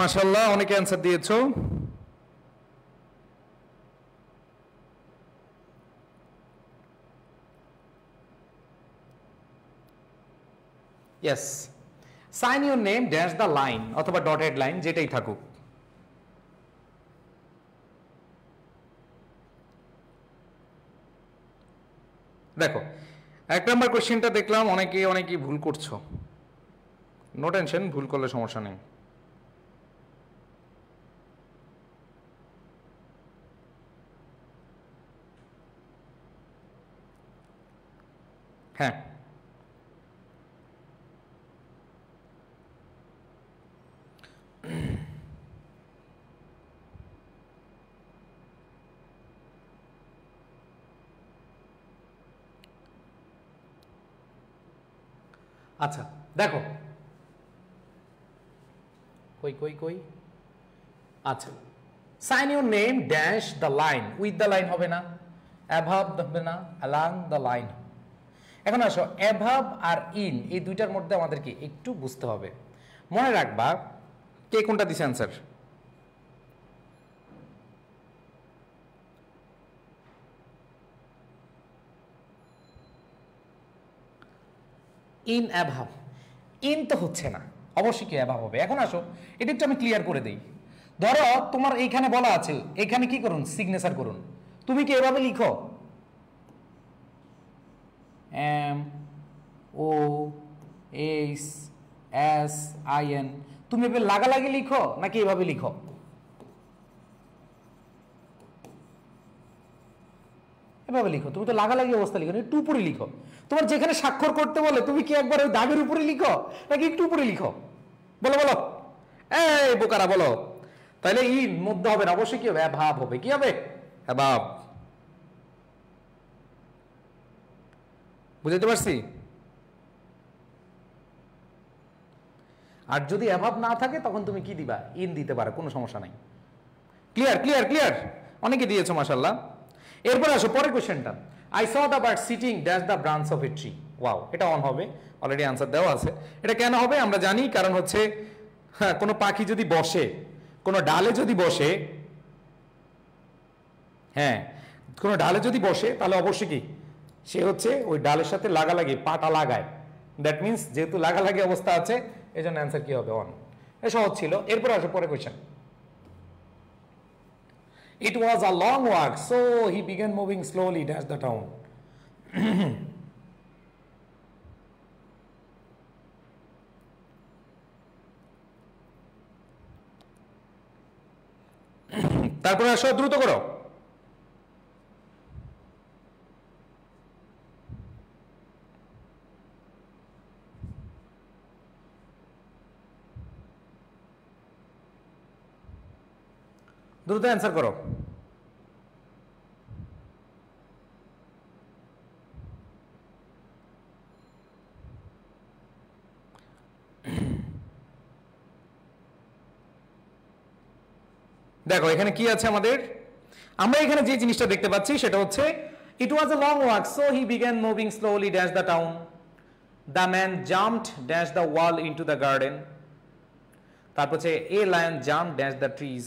মাশাল্লাহ অনেকে অ্যান্সার দিয়েছ। Yes sign your name dash the line অথবা ডটেড লাইন যেটাই থাকুক। দেখো, এক নম্বর কোশ্চেনটা দেখলাম, অনেকে, অনেকেই ভুল করছ। নো টেনশন ভুল করলে সমস্যা নেই। হ্যাঁ। আচ্ছা দেখো। কই কই কই? আচ্ছা। Sign your name dash the line with the line হবে না। অ্যাভাব হবে না। অ্যালাং দ্য লাইন এখন আসো অ্যাভাব আর ইন এই দুইটার মধ্যে আমাদেরকে একটু বুঝতে হবে। মনে রাখবা, কে কোনটা দিছে অ্যান্সার ইন অ্যাভাব ইন তো হচ্ছে না, অবশ্যই কি অ্যাভাব হবে? এখন আসো, এটা একটু আমি ক্লিয়ার করে দিই। ধরো, তোমার এইখানে বলা আছে, এখানে কি করুন? সিগনেচার করুন। তুমি কি এভাবে লিখো? M O H S I N তুমি এভাবে লাগালাগি লিখো নাকি এভাবে লিখো? এভাবে লিখো। তুমি তো লাগালাগি অবস্থা লিখো, একটু উপরে লিখো। তোমার যেখানে স্বাক্ষর করতে বলে, তুমি কি একবার ওই দাগের উপরে লিখো নাকি একটু উপরে লিখো? বলো বলো। এই বোকারা, বলো। তাহলে ই মধ্যে হবে না অবশ্যই কি হবে? ভাব হবে। কি হবে? ভাব বুঝতে পারছি? আর যদি অ্যাভাব না থাকে, তখন তুমি কি দিবা? ইন দিতে পারো, কোনো সমস্যা নাই। ক্লিয়ার ক্লিয়ার ক্লিয়ার অনেকে দিয়েছ মাসাল্লাহ এরপর আসো, পরের কোশ্চেনটা I saw the bird sitting dash the branch of a tree wow এটা অন হবে। অলরেডি আনসার দেওয়া আছে। এটা কেন হবে? আমরা জানি, কারণ হচ্ছে হ্যাঁ কোনো পাখি যদি বসে, কোনো ডালে যদি বসে হ্যাঁ কোনো ডালে যদি বসে, তাহলে অবশ্যই কি? সে হচ্ছে ওই ডালের সাথে লাগালাগি পাটা লাগায়। দ্যাট মিনস যেহেতু লাগালাগি অবস্থা আছে এই জন্য অ্যান্সার কি হবে? অন এ সহজ ছিল। এরপর আসো পরে question It was a long walk, so he began moving slowly dash the town তারপরে আসো দ্রুত করো। দ্রুত অ্যান্সার করো। দেখো, এখানে কি আছে আমাদের? আমরা এখানে যে জিনিসটা দেখতে পাচ্ছি সেটা হচ্ছে it was a long walk so he began moving slowly dash the town the man jumped dash the wall into the garden তারপর হচ্ছে a lion jump dash the trees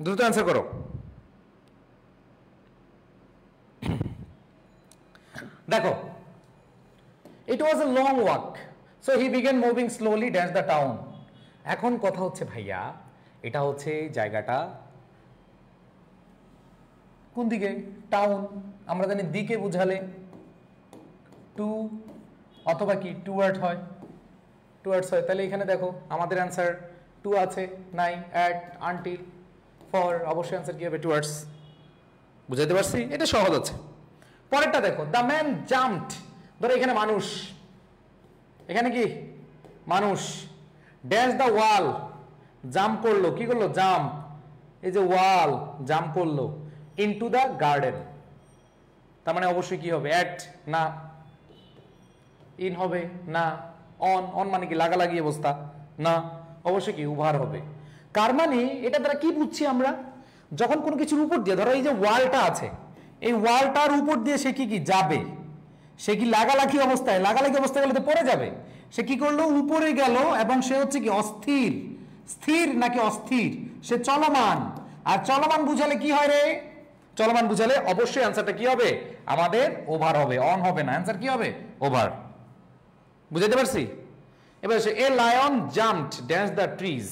দ্রুত অ্যান্সার করো। দেখো it was a long walk so he began moving slowly dash the town এখন কথা হচ্ছে ভাইয়া, এটা হচ্ছে জায়গাটা কোন দিকে? টাউন আমরা জানি দিকে বুঝালে টু অথবা কি টুয়ার্ড হয় টুয়ার্ডস হয়। তাহলে এখানে দেখো, আমাদের অ্যান্সার টু আছে নাই অ্যাট আনটিল ফর অবশ্যই অ্যান্সার কি হবে টুয়ার্ডস বুঝাতে পারছি? এটা সহজ আছে। পরেরটা দেখো দ্য ম্যান জাম্পড ধরো এখানে মানুষ। এখানে কি? মানুষ। ড্যাশ দ্য ওয়াল জাম্প করল। কি করল? জাম্প এই যে ওয়াল জাম্প করল। ইনটু দ্য গার্ডেন তার মানে অবশ্যই কি হবে? অ্যাট না। ইন হবে, না। অন অন মানে কি? লাগালাগি অবস্থা। না। অবশ্যই কি? উভার হবে। কার মানে? এটা দ্বারা কি বুঝছি আমরা? যখন কোনো কিছুর উপর দিয়ে, ধরো এই যে ওয়ালটা আছে, এই ওয়ালটার উপর দিয়ে সে কি কি যাবে? সে কি লাগালাগি অবস্থায়? লাগালাগি অবস্থায় গেলে তো পড়ে যাবে। সে কি করল? উপরে গেল এবং সে হচ্ছে কি অস্থির। স্থির নাকি অস্থির? সে চলমান। আর চলমান বুঝালে কি হয় রে? চলমান বুঝালে অবশ্যই অ্যান্সারটা কি হবে? আমাদের ওভার হবে। অন হবে না। অ্যান্সার কি হবে? ওভার বুঝাতে পারছি? এবার সে a lion jumped dash the trees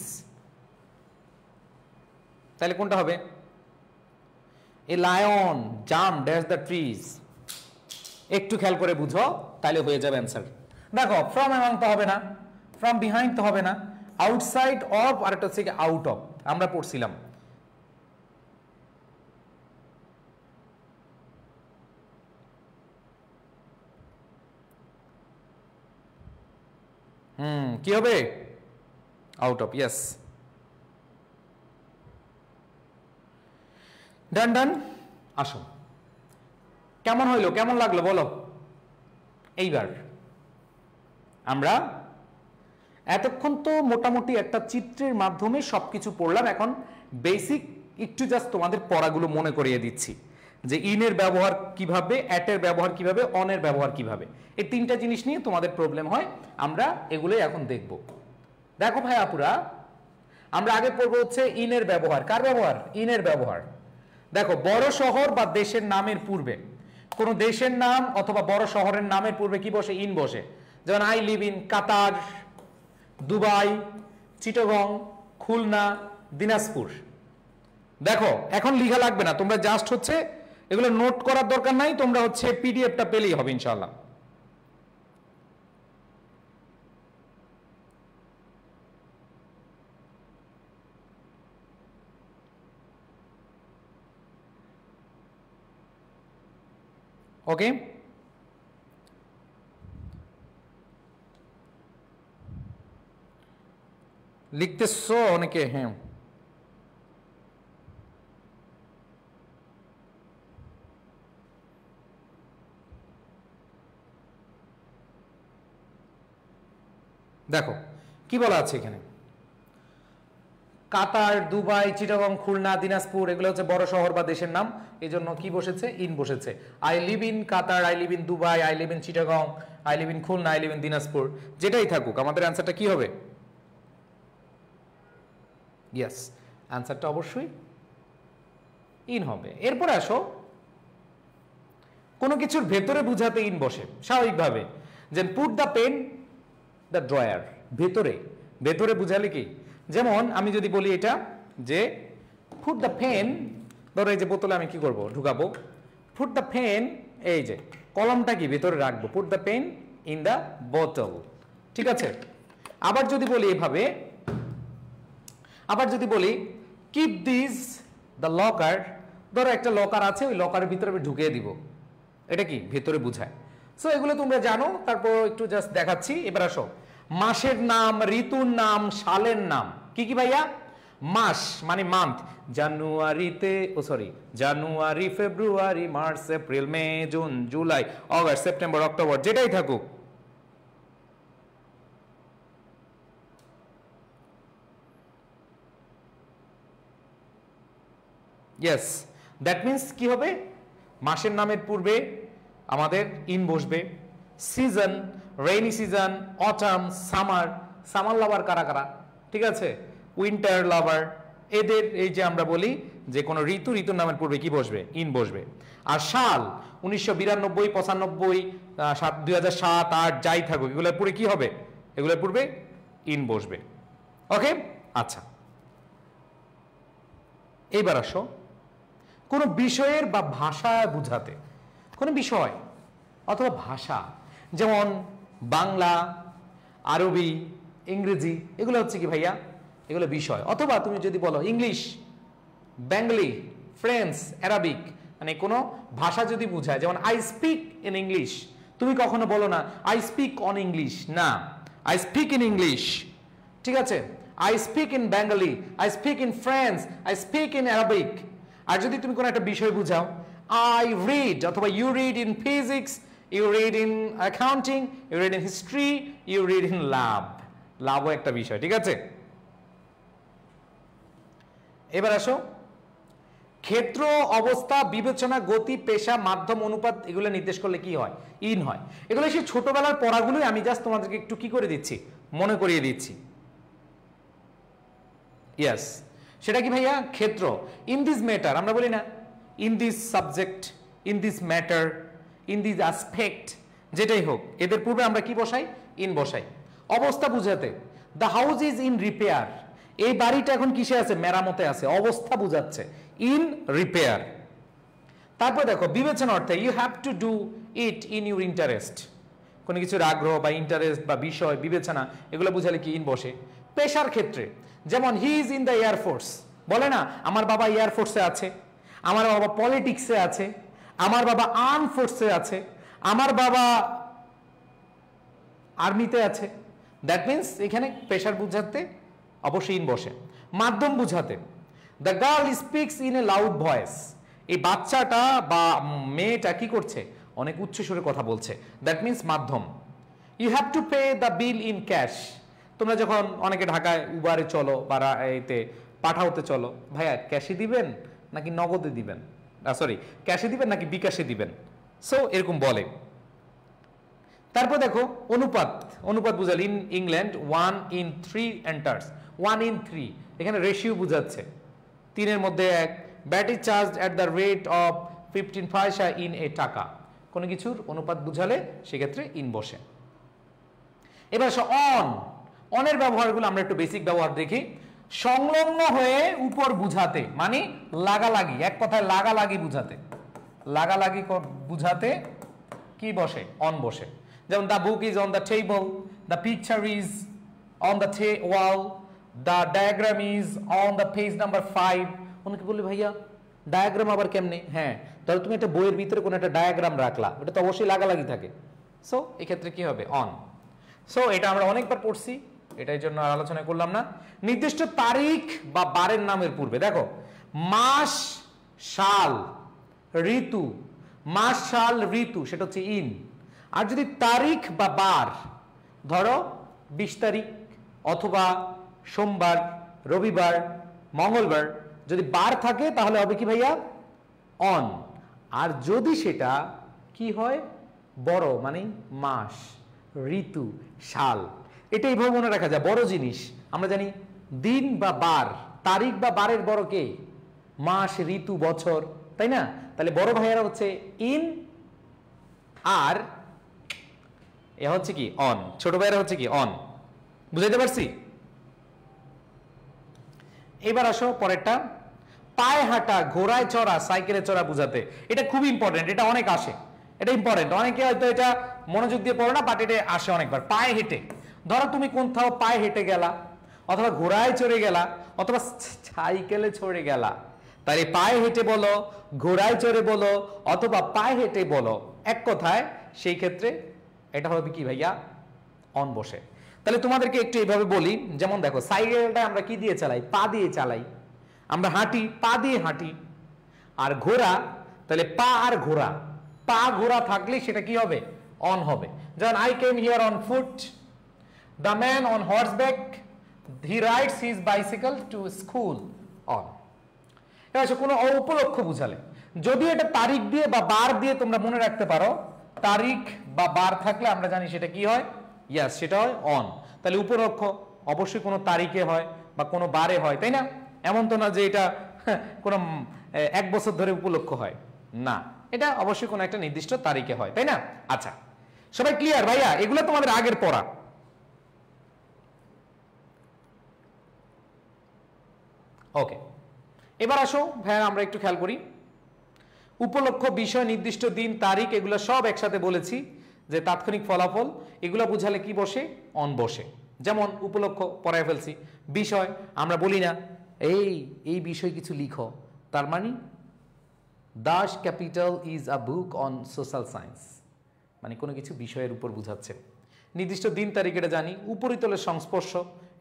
তাহলে কোনটা হবে? A lion jump dash the trees একটু খেয়াল করে বুঝো, তাহলে হয়ে যাবে অ্যান্সার দেখো ফ্রম অ্যামাং তো হবে না ফ্রম বিহাইন্ড তো হবে না আউটসাইড অফ আর একটা হচ্ছে আউট অফ আমরা পড়ছিলাম। হুম, কি হবে? Out of yes done done. আসো। কেমন হইল? কেমন লাগল? বলো। এইবার আমরা এতক্ষণ তো মোটামুটি একটা চিত্রের মাধ্যমে সবকিছু পড়লাম, এখন বেসিক একটু জাস্ট তোমাদের পড়াগুলো মনে করিয়ে দিচ্ছি। যে ইনের ব্যবহার কীভাবে অ্যাটের ব্যবহার কীভাবে অনের ব্যবহার কীভাবে। এই তিনটা জিনিস নিয়ে তোমাদের প্রবলেম হয়, আমরা এগুলোই এখন দেখব। দেখো ভাই আপুরা, আমরা আগে পড়ব হচ্ছে ইনের ব্যবহার। কার ব্যবহার? ইনের ব্যবহার। দেখো, বড় শহর বা দেশের নামের পূর্বে, কোন দেশের নাম অথবা বড় শহরের নামের পূর্বে কি বসে? ইন বসে। যেমন I live in Qatar Dubai Chittagong Khulna Dinajpur. দেখো, এখন লিখা লাগবে না, তোমরা জাস্ট হচ্ছে এগুলো নোট করার দরকার নাই, তোমরা হচ্ছে পিডিএফটা পেলেই হবে ইনশাল্লাহ ওকে লিখতেছো অনেকে হ্যাঁ। দেখো কি বলা আছে এখানে? কাতার, দুবাই, চিটাগং, খুলনা, দিনাজপুর, এগুলো হচ্ছে বড় শহর বা দেশের নাম। এই জন্য কি বসেছে? ইন বসেছে। I live in Qatar, I live in Dubai, I live in Chittagong, I live in Khulna, I live in Dinajpur. যেটাই থাকুক, আমাদের অ্যান্সারটা কি হবে? ইয়েস অ্যান্সারটা অবশ্যই ইন হবে। এরপর আসো। কোনো কিছুর ভেতরে বুঝাতে ইন বসে। স্বাভাবিকভাবে। যে put the pen the drawer ভেতরে। ভেতরে বুঝালে কি? যেমন আমি যদি বলি এটা যে ফুট দ্য ফেন ধরো এই যে বোতলে আমি কি করব? ঢুকাবো। ফুট দ্য ফেন এই যে কলমটা কি? ভেতরে রাখব। Put the pen in the বোতল ঠিক আছে? আবার যদি বলি এভাবে, আবার যদি বলি কিপ দিস দ্য লকার ধরো একটা লকার আছে, ওই লকারের ভিতরে আমি ঢুকিয়ে দিব। এটা কি? ভেতরে বুঝায়। সো এগুলো তোমরা জানো, তারপর একটু জাস্ট দেখাচ্ছি। এবার আসো। মাসের নাম, ঋতুর নাম, সালের নাম। কি কি ভাইয়া? মাস মানে মান্থ জানুয়ারিতে, ও sorry January, February, March, April, May, June, July, August, September, October, যেটাই থাকুক। ইয়েস দ্যাট মিন্স কি হবে? মাসের নামের পূর্বে আমাদের ইন বসবে। Season rainy season autumn summer summer lover কারা কারা? ঠিক আছে? উইন্টার লাভার এদের এই যে আমরা বলি যে কোনো ঋতু, ঋতুর নামের পূর্বে কি বসবে? ইন বসবে। আর সাল উনিশশো বিরানব্বই, পঁচানব্বই সাত দুই হাজার সাত, আট, যাই থাকুক, এগুলোর পূর্বে কি হবে? এগুলোর পূর্বে ইন বসবে। ওকে? আচ্ছা। এইবার আসো। কোনো বিষয়ের বা ভাষা বুঝাতে। কোনো বিষয় অথবা ভাষা, যেমন বাংলা, আরবি, ইংরেজি, এগুলো হচ্ছে কি ভাইয়া? এগুলো বিষয়। অথবা তুমি যদি বলো ইংলিশ, বেঙ্গলি ফ্রেঞ্চ অ্যারাবিক মানে কোনো ভাষা যদি বুঝায়, যেমন আই স্পিক ইন ইংলিশ তুমি কখনো বলো না আই স্পিক অন ইংলিশ না আই স্পিক ইন ইংলিশ ঠিক আছে? I speak in Bengali I speak in French I speak in Arabic আর যদি তুমি কোনো একটা বিষয় বুঝাও আই রিড অথবা you read in physics you read in accounting you read in history you read in love লাভও একটা বিষয়, ঠিক আছে? এবার আসো। ক্ষেত্র, অবস্থা, বিবেচনা, গতি, পেশা, মাধ্যম, অনুপাত এগুলো নির্দেশ করলে কি হয়? ইন হয়। এগুলো সেই ছোটবেলার পড়াগুলোই আমি জাস্ট তোমাদেরকে একটু কি করে দিচ্ছি? মনে করিয়ে দিচ্ছি। ইয়াস সেটা কি ভাইয়া? ক্ষেত্র। ইন দিস ম্যাটার আমরা বলি না in this subject in this matter in this aspect যেটাই হোক, এদের পূর্বে আমরা কি বসাই? ইন বসাই। অবস্থা বুঝাতে the house is in repair এই বাড়িটা এখন কিসে আছে? মেরামতে আছে। অবস্থা বুঝাচ্ছে। ইন রিপেয়ার তারপর দেখো, বিবেচনা অর্থে you have to do it in your interest কোনো কিছুর আগ্রহ বা ইন্টারেস্ট বা বিষয়, বিবেচনা, এগুলো বুঝালে কি ইন বসে? পেশার ক্ষেত্রে, যেমন he is in the air force বলে না, আমার বাবা এয়ারফোর্সে আছে, আমার বাবা পলিটিক্সে আছে। আমার বাবা আর্ম ফোর্সে আছে, আমার বাবা আর্মিতে আছে। দ্যাট মিন্স এখানে পেশার বুঝাতে অবশ্যই ইন বসে। মাধ্যম বুঝাতে। The girl speaks in a loud voice এই বাচ্চাটা বা মেয়েটা কি করছে? অনেক উচ্চ সুরে কথা বলছে। দ্যাট মিন্স মাধ্যম। You have to pay the bill in cash তোমরা যখন অনেকে ঢাকায় উবারে চলো বা এতে পাঠাওতে চলো, ভাইয়া ক্যাশে দিবেন নাকি নগদে দিবেন? সরি ক্যাশে দিবেন নাকি বিকাশে দিবেন? সো এরকম বলে। তারপর দেখো, অনুপাত। অনুপাত বুঝাল in England one in three enters one in three এখানে রেশিও বুঝাচ্ছে। তিনের মধ্যে এক। VAT is charge at the rate of fifteen paisa in a taka কোনো কিছুর অনুপাত বুঝালে সেক্ষেত্রে ইন বসে। এবার অন অনের ব্যবহারগুলো আমরা একটু বেসিক ব্যবহার দেখি। সংলগ্ন হয়ে উপর বুঝাতে মানে লাগালাগি, এক কথায় লাগালাগি বুঝাতে। লাগালাগি বুঝাতে কি বসে? অন বসে। যেমন the book is on the table the picture is on the wall the diagram is on the page number five অনেকে বললি ভাইয়া, ডায়াগ্রাম আবার কেমনে? হ্যাঁ তাহলে তুমি একটা বইয়ের ভিতরে কোনো একটা ডায়াগ্রাম রাখলা, ওটা তো অবশ্যই লাগালাগি থাকে। সো এক্ষেত্রে কি হবে? অন। সো এটা আমরা অনেকবার পড়ছি। এটার জন্য আর আলোচনা করলাম না। নির্দিষ্ট তারিখ বা বারের নামের পূর্বে, দেখো, মাস, সাল, ঋতু, মাস, সাল, ঋতু, সেটা হচ্ছে ইন। আর যদি তারিখ বা বার, ধরো, বিশ তারিখ অথবা সোমবার, রবিবার, মঙ্গলবার, যদি বার থাকে, তাহলে হবে কি ভাইয়া? অন। আর যদি সেটা কি হয়? বড় মানে মাস, ঋতু, সাল। এটা এইভাবে মনে রাখা যায়। বড় জিনিস, আমরা জানি দিন বা বার, তারিখ বা বারের বড় কে? মাস, ঋতু, বছর, তাই না? তাহলে বড় ভাইয়ারা হচ্ছে ইন আর, এ হচ্ছে কি, অন। ছোট ভাইয়েরা হচ্ছে কি, অন। বুঝাইতে পারছি? এবার আসো পরেরটা। পায়ে হাঁটা, ঘোড়ায় চড়া, সাইকেলে চড়া বুঝাতে। এটা খুব ইম্পর্টেন্ট এটা অনেক আসে। এটা ইম্পর্টেন্ট অনেকে হয়তো এটা মনোযোগ দিয়ে পড়ে না বাট এটা আসে অনেকবার। পায়ে হেঁটে। ধরো তুমি কোথাও পায়ে হেঁটে গেলা, অথবা ঘোড়ায় চড়ে গেলা, অথবা সাইকেলে চড়ে গেলা। তাহলে পায়ে হেঁটে বলো, ঘোড়ায় চড়ে বলো, অথবা পায়ে হেঁটে বলো, এক কথায় সেই ক্ষেত্রে এটা হবে কি ভাইয়া? অন বসে। তাহলে তোমাদেরকে একটু এইভাবে বলি, যেমন দেখো, সাইকেলটা আমরা কি দিয়ে চালাই? পা দিয়ে চালাই। আমরা হাঁটি, পা দিয়ে হাঁটি। আর ঘোড়া, তাহলে পা আর ঘোড়া। পা ঘোড়া থাকলে সেটা কি হবে? অন হবে। যেমন I came here on foot the man on horseback he rides his bicycle to school on এবার কোনো উপলক্ষ বুঝালে। যদি এটা তারিখ দিয়ে বা বার দিয়ে তোমরা মনে রাখতে পারো, তারিখ বা বার থাকলে আমরা জানি সেটা কি হয়? ইয়াস সেটা হয় অন তাহলে উপলক্ষ অবশ্যই কোনো তারিখে হয় বা কোনো বারে হয়, তাই না? এমন তো না যে এটা কোনো এক বছর ধরে উপলক্ষ হয়। না, এটা অবশ্যই কোনো একটা নির্দিষ্ট তারিখে হয়, তাই না? আচ্ছা সবাই ক্লিয়ার ভাইয়া? এগুলো তোমাদের আগের পড়া। ওকে এবার আসো, ভাইয়া, আমরা একটু খেয়াল করি। উপলক্ষ, বিষয়, নির্দিষ্ট দিন, তারিখ, এগুলো সব একসাথে বলেছি যে তাৎক্ষণিক ফলাফল, এগুলো বুঝালে কি বসে? অন বসে। যেমন উপলক্ষ, পড়ায় ফেলছি। বিষয়, আমরা বলি না, এই এই বিষয় কিছু লিখো। তার মানে Das Kapital is a book on social science মানে কোনো কিছু বিষয়ের উপর বুঝাচ্ছে। নির্দিষ্ট দিন, তারিখ এটা জানি। উপরিতলের সংস্পর্শ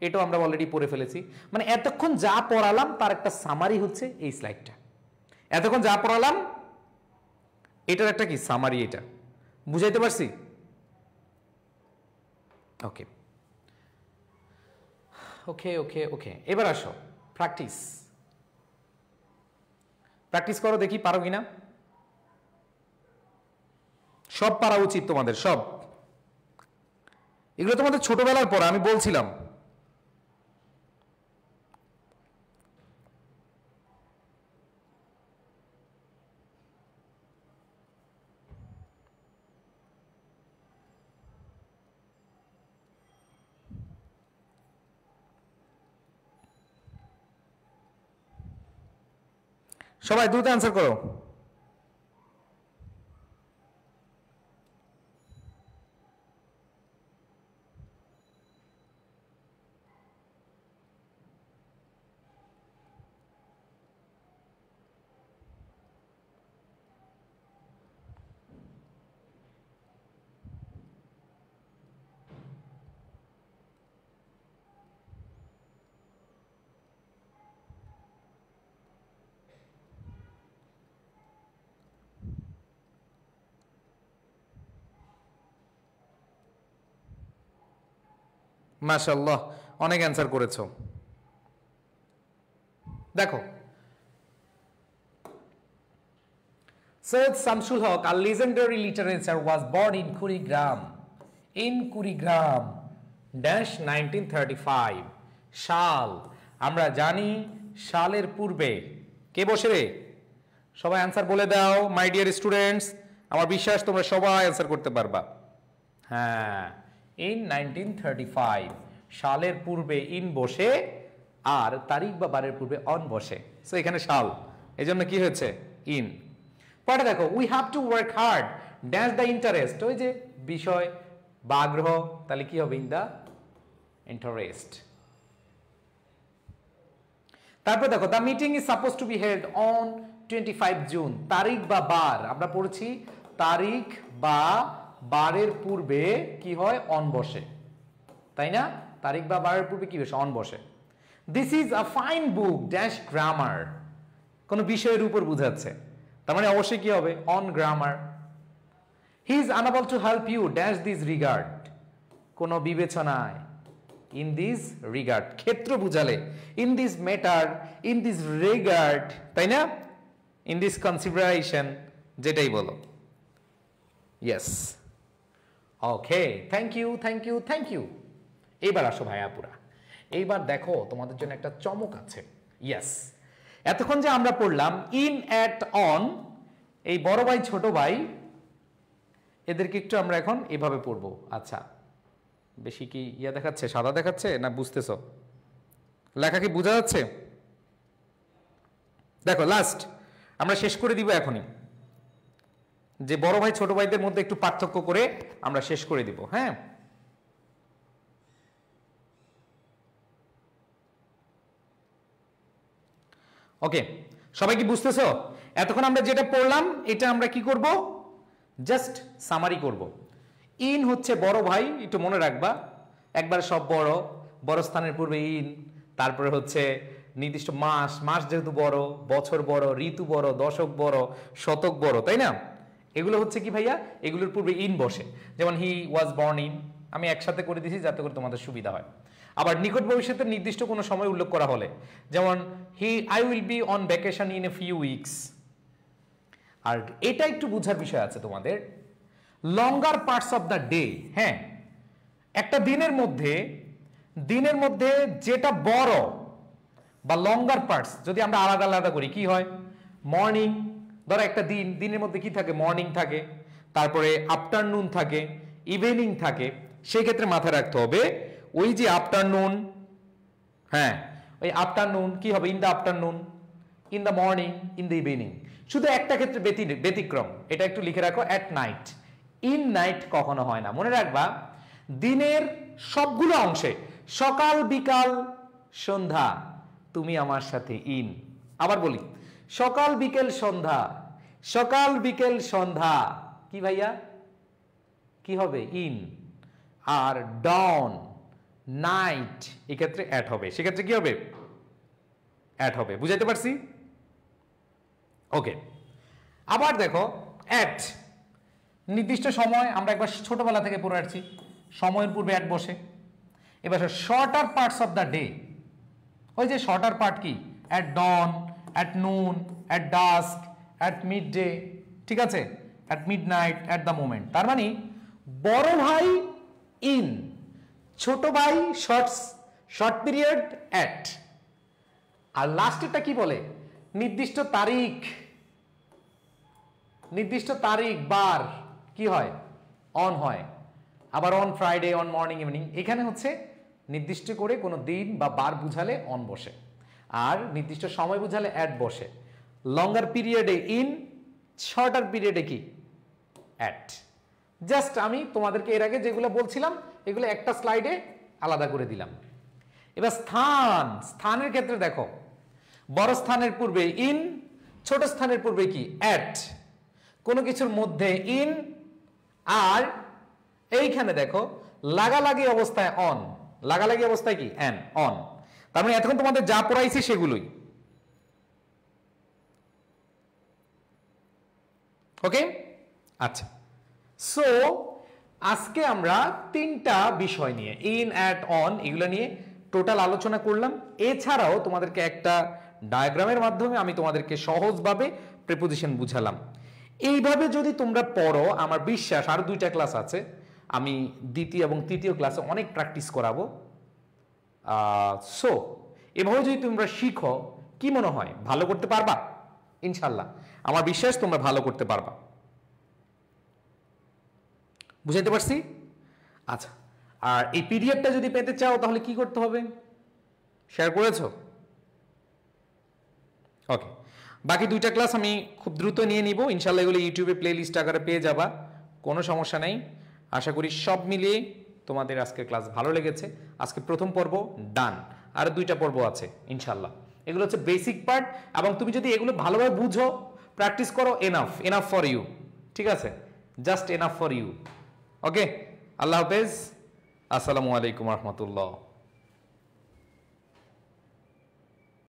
এটাও আমরা অলরেডি পড়ে ফেলেছি। মানে এতক্ষণ যা পড়ালাম, তার একটা সামারি হচ্ছে এই স্লাইডটা এতক্ষণ যা পড়ালাম, এটার একটা কি সামারি এটা? বুঝাইতে পারছি? ওকে ওকে ওকে ওকে এবার আসো। প্র্যাকটিস প্র্যাকটিস করো দেখি পারো কিনা? সব পারা উচিত তোমাদের, সব। এগুলো তোমাদের ছোটবেলার পর আমি বলছিলাম। সবাই দ্রুত অ্যান্সার করো। মাশাল্লাহ অনেক অ্যান্সার করেছ। দেখো। Syed Samsul Haq, a legendary literature, was born in Kurigram. In Kurigram, dash 1935. সাল আমরা জানি সালের পূর্বে। কে বসে রে? সবাই অ্যান্সার বলে দাও মাই ডিয়ার স্টুডেন্টস আমার বিশ্বাস তোমরা সবাই অ্যান্সার করতে পারবা। হ্যাঁ। ইন নাইনটিন সালের পূর্বে ইন বসে, আর তারিখ বা বারের পূর্বে অন বসে। সো এখানে সাল এই জন্য কি হয়েছে? ইন পরে দেখো we have to work hard dash the interest ওই যে বিষয়, বা আগ্রহ, তাহলে কি হবে? ইন দ্য ইন্টারেস্ট তারপর দেখো the meeting is suppose to be held on twenty five June তারিখ বা বার। আমরা পড়ছি, তারিখ বা বারের পূর্বে কি হয়? অন বসে। তাই না? তারিখ বা বারের পূর্বে কি বসে? অন বসে। This is a fine book dash grammar কোনো বিষয়ের উপর বুঝাচ্ছে। তার মানে অবশ্যই কি হবে? On grammar he is unable to help you dash this regard কোনো বিবেচনায়। ইন দিস রিগার্ড ক্ষেত্র বুঝালে। In this matter in this regard তাই না? ইন দিস কনসিডারেশন যেটাই বলো। Yes okay thank you thank you thank you এইবার আসো ভাইয়াপুরা এইবার দেখো তোমাদের জন্য একটা চমক আছে। ইয়েস এতক্ষণ যে আমরা পড়লাম ইন অ্যাট অন এই বড় ভাই, ছোট ভাই, এদেরকে একটু আমরা এখন এভাবে পড়ব। আচ্ছা বেশি কি ইয়া দেখাচ্ছে, সাদা দেখাচ্ছে না বুঝতেছ? লেখা কি বোঝা যাচ্ছে? দেখো লাস্ট আমরা শেষ করে দিব এখনই। যে বড় ভাই, ছোট ভাইদের মধ্যে একটু পার্থক্য করে আমরা শেষ করে দিব হ্যাঁ? ওকে, সবাই কি বুঝতেছো? এতক্ষণ আমরা যেটা পড়লাম, এটা আমরা কি করব? জাস্ট সামারি করব। ইন হচ্ছে বড় ভাই, একটু মনে রাখবা। একবার সব বড় বড় স্থানের পূর্বে ইন, তারপরে হচ্ছে নির্দিষ্ট মাস মাস যেহেতু বড়, বছর বড়, ঋতু বড়, দশক বড়, শতক বড়, তাই না? এগুলো হচ্ছে কি ভাইয়া? এগুলোর পূর্বে ইন বসে। যেমন হি ওয়াজ বর্ন ইন আমি একসাথে করে দিয়েছি যাতে করে তোমাদের সুবিধা হয়। আবার নিকট ভবিষ্যতের নির্দিষ্ট কোনো সময় উল্লেখ করা হলে, যেমন he I will be on vacation in a few weeks আর এটা একটু বোঝার বিষয় আছে তোমাদের। Longer parts of the day হ্যাঁ? একটা দিনের মধ্যে দিনের মধ্যে যেটা বড়, বা লঙ্গার পার্টস যদি আমরা আলাদা আলাদা করি, কি হয়? মর্নিং ধরো একটা দিন, দিনের মধ্যে কি থাকে? মর্নিং থাকে, তারপরে আফটারনুন থাকে ইভিনিং থাকে, সেই ক্ষেত্রে মাথায় রাখতে হবে, ওই যে আফটারনুন হ্যাঁ ওই আফটারনুন কি হবে? In the afternoon in the morning in the evening শুধু একটা ক্ষেত্রে ব্যতি- ব্যতিক্রম, এটা একটু লিখে রাখো অ্যাট নাইট ইন নাইট কখনো হয় না। মনে রাখবা, দিনের সবগুলো অংশে, সকাল, বিকাল, সন্ধ্যা, তুমি আমার সাথে ইন আবার বলি, সকাল, বিকেল, সন্ধ্যা সকাল, বিকেল, সন্ধ্যা। কি ভাইয়া? কি হবে? ইন। আর ডন। নাইট। এক্ষেত্রে অ্যাড হবে। সেক্ষেত্রে কি হবে? অ্যাড হবে। বুঝাইতে পারছি? ওকে। আবার দেখো, অ্যাট। নির্দিষ্ট সময়, আমরা একবার ছোটবেলা থেকে পড়ে আসছি। সময়ের পূর্বে অ্যাট বসে। এবার shorter parts of the day ওই যে শর্টার পার্ট কি? At dawn, at noon, at dusk at midday ঠিক আছে? At midnight at the moment তার মানে বড় ভাই ইন ছোট ভাই শর্টস শর্ট পিরিয়ড অ্যাট আর লাস্টেরটা কি বলে? নির্দিষ্ট তারিখ। নির্দিষ্ট তারিখ, বার। কি হয়? অন হয়। আবার on Friday on morning evening এখানে হচ্ছে নির্দিষ্ট করে কোনো দিন বা বার বুঝালে অন বসে। আর নির্দিষ্ট সময় বুঝালে অ্যাড বসে। লঙ্গার পিরিয়ডে ইন শর্টার পিরিয়ডে কি? অ্যাট জাস্ট আমি তোমাদেরকে এর আগে যেগুলো বলছিলাম, এগুলো একটা স্লাইডে আলাদা করে দিলাম। এবার স্থান, স্থানের ক্ষেত্রে দেখো, বড় স্থানের পূর্বে ইন ছোট স্থানের পূর্বে কি? অ্যাট কোনো কিছুর মধ্যে ইন আর এইখানে দেখো, লাগালাগি অবস্থায় অন লাগালাগি অবস্থায় কি? অ্যান অন তার মানে এতক্ষণ তোমাদের যা পড়াইছি সেগুলোই। ওকে আচ্ছা। সো আজকে আমরা তিনটা বিষয় নিয়ে ইন অ্যাট অন এগুলো নিয়ে টোটাল আলোচনা করলাম। এছাড়াও তোমাদেরকে একটা ডায়াগ্রামের মাধ্যমে আমি তোমাদেরকে সহজভাবে প্রেপোজিশন বুঝালাম। এইভাবে যদি তোমরা পড়ো, আমার বিশ্বাস আর দুইটা ক্লাস আছে, আমি দ্বিতীয় এবং তৃতীয় ক্লাসে অনেক প্র্যাকটিস করাবো। সো এভাবে যদি তোমরা শিখো, কি মনে হয়? ভালো করতে পারবা? ইনশাল্লাহ। আমার বিশ্বাস তোমরা ভালো করতে পারবা। বুঝাইতে পারছি? আচ্ছা আর এই পিডিএফটা যদি পেতে চাও তাহলে কি করতে হবে? শেয়ার করেছ? ওকে, বাকি দুইটা ক্লাস আমি খুব দ্রুত নিয়ে নিব। ইনশাল্লাহ এগুলো ইউটিউবে প্লে লিস্ট আকারে পেয়ে যাবা, কোনো সমস্যা নেই। আশা করি সব মিলিয়ে তোমাদের আজকের ক্লাস ভালো লেগেছে। আজকে প্রথম পর্ব ডান, আর দুইটা পর্ব আছে ইনশাল্লাহ এগুলো হচ্ছে বেসিক পার্ট এবং তুমি যদি এগুলো ভালোভাবে বুঝো প্র্যাকটিস করো এনাফ এনাফ ফর ইউ ঠিক আছে? Just enough for you okay আল্লাহ হাফেজ? আসসালামু আলাইকুম রহমতুল্লাহ।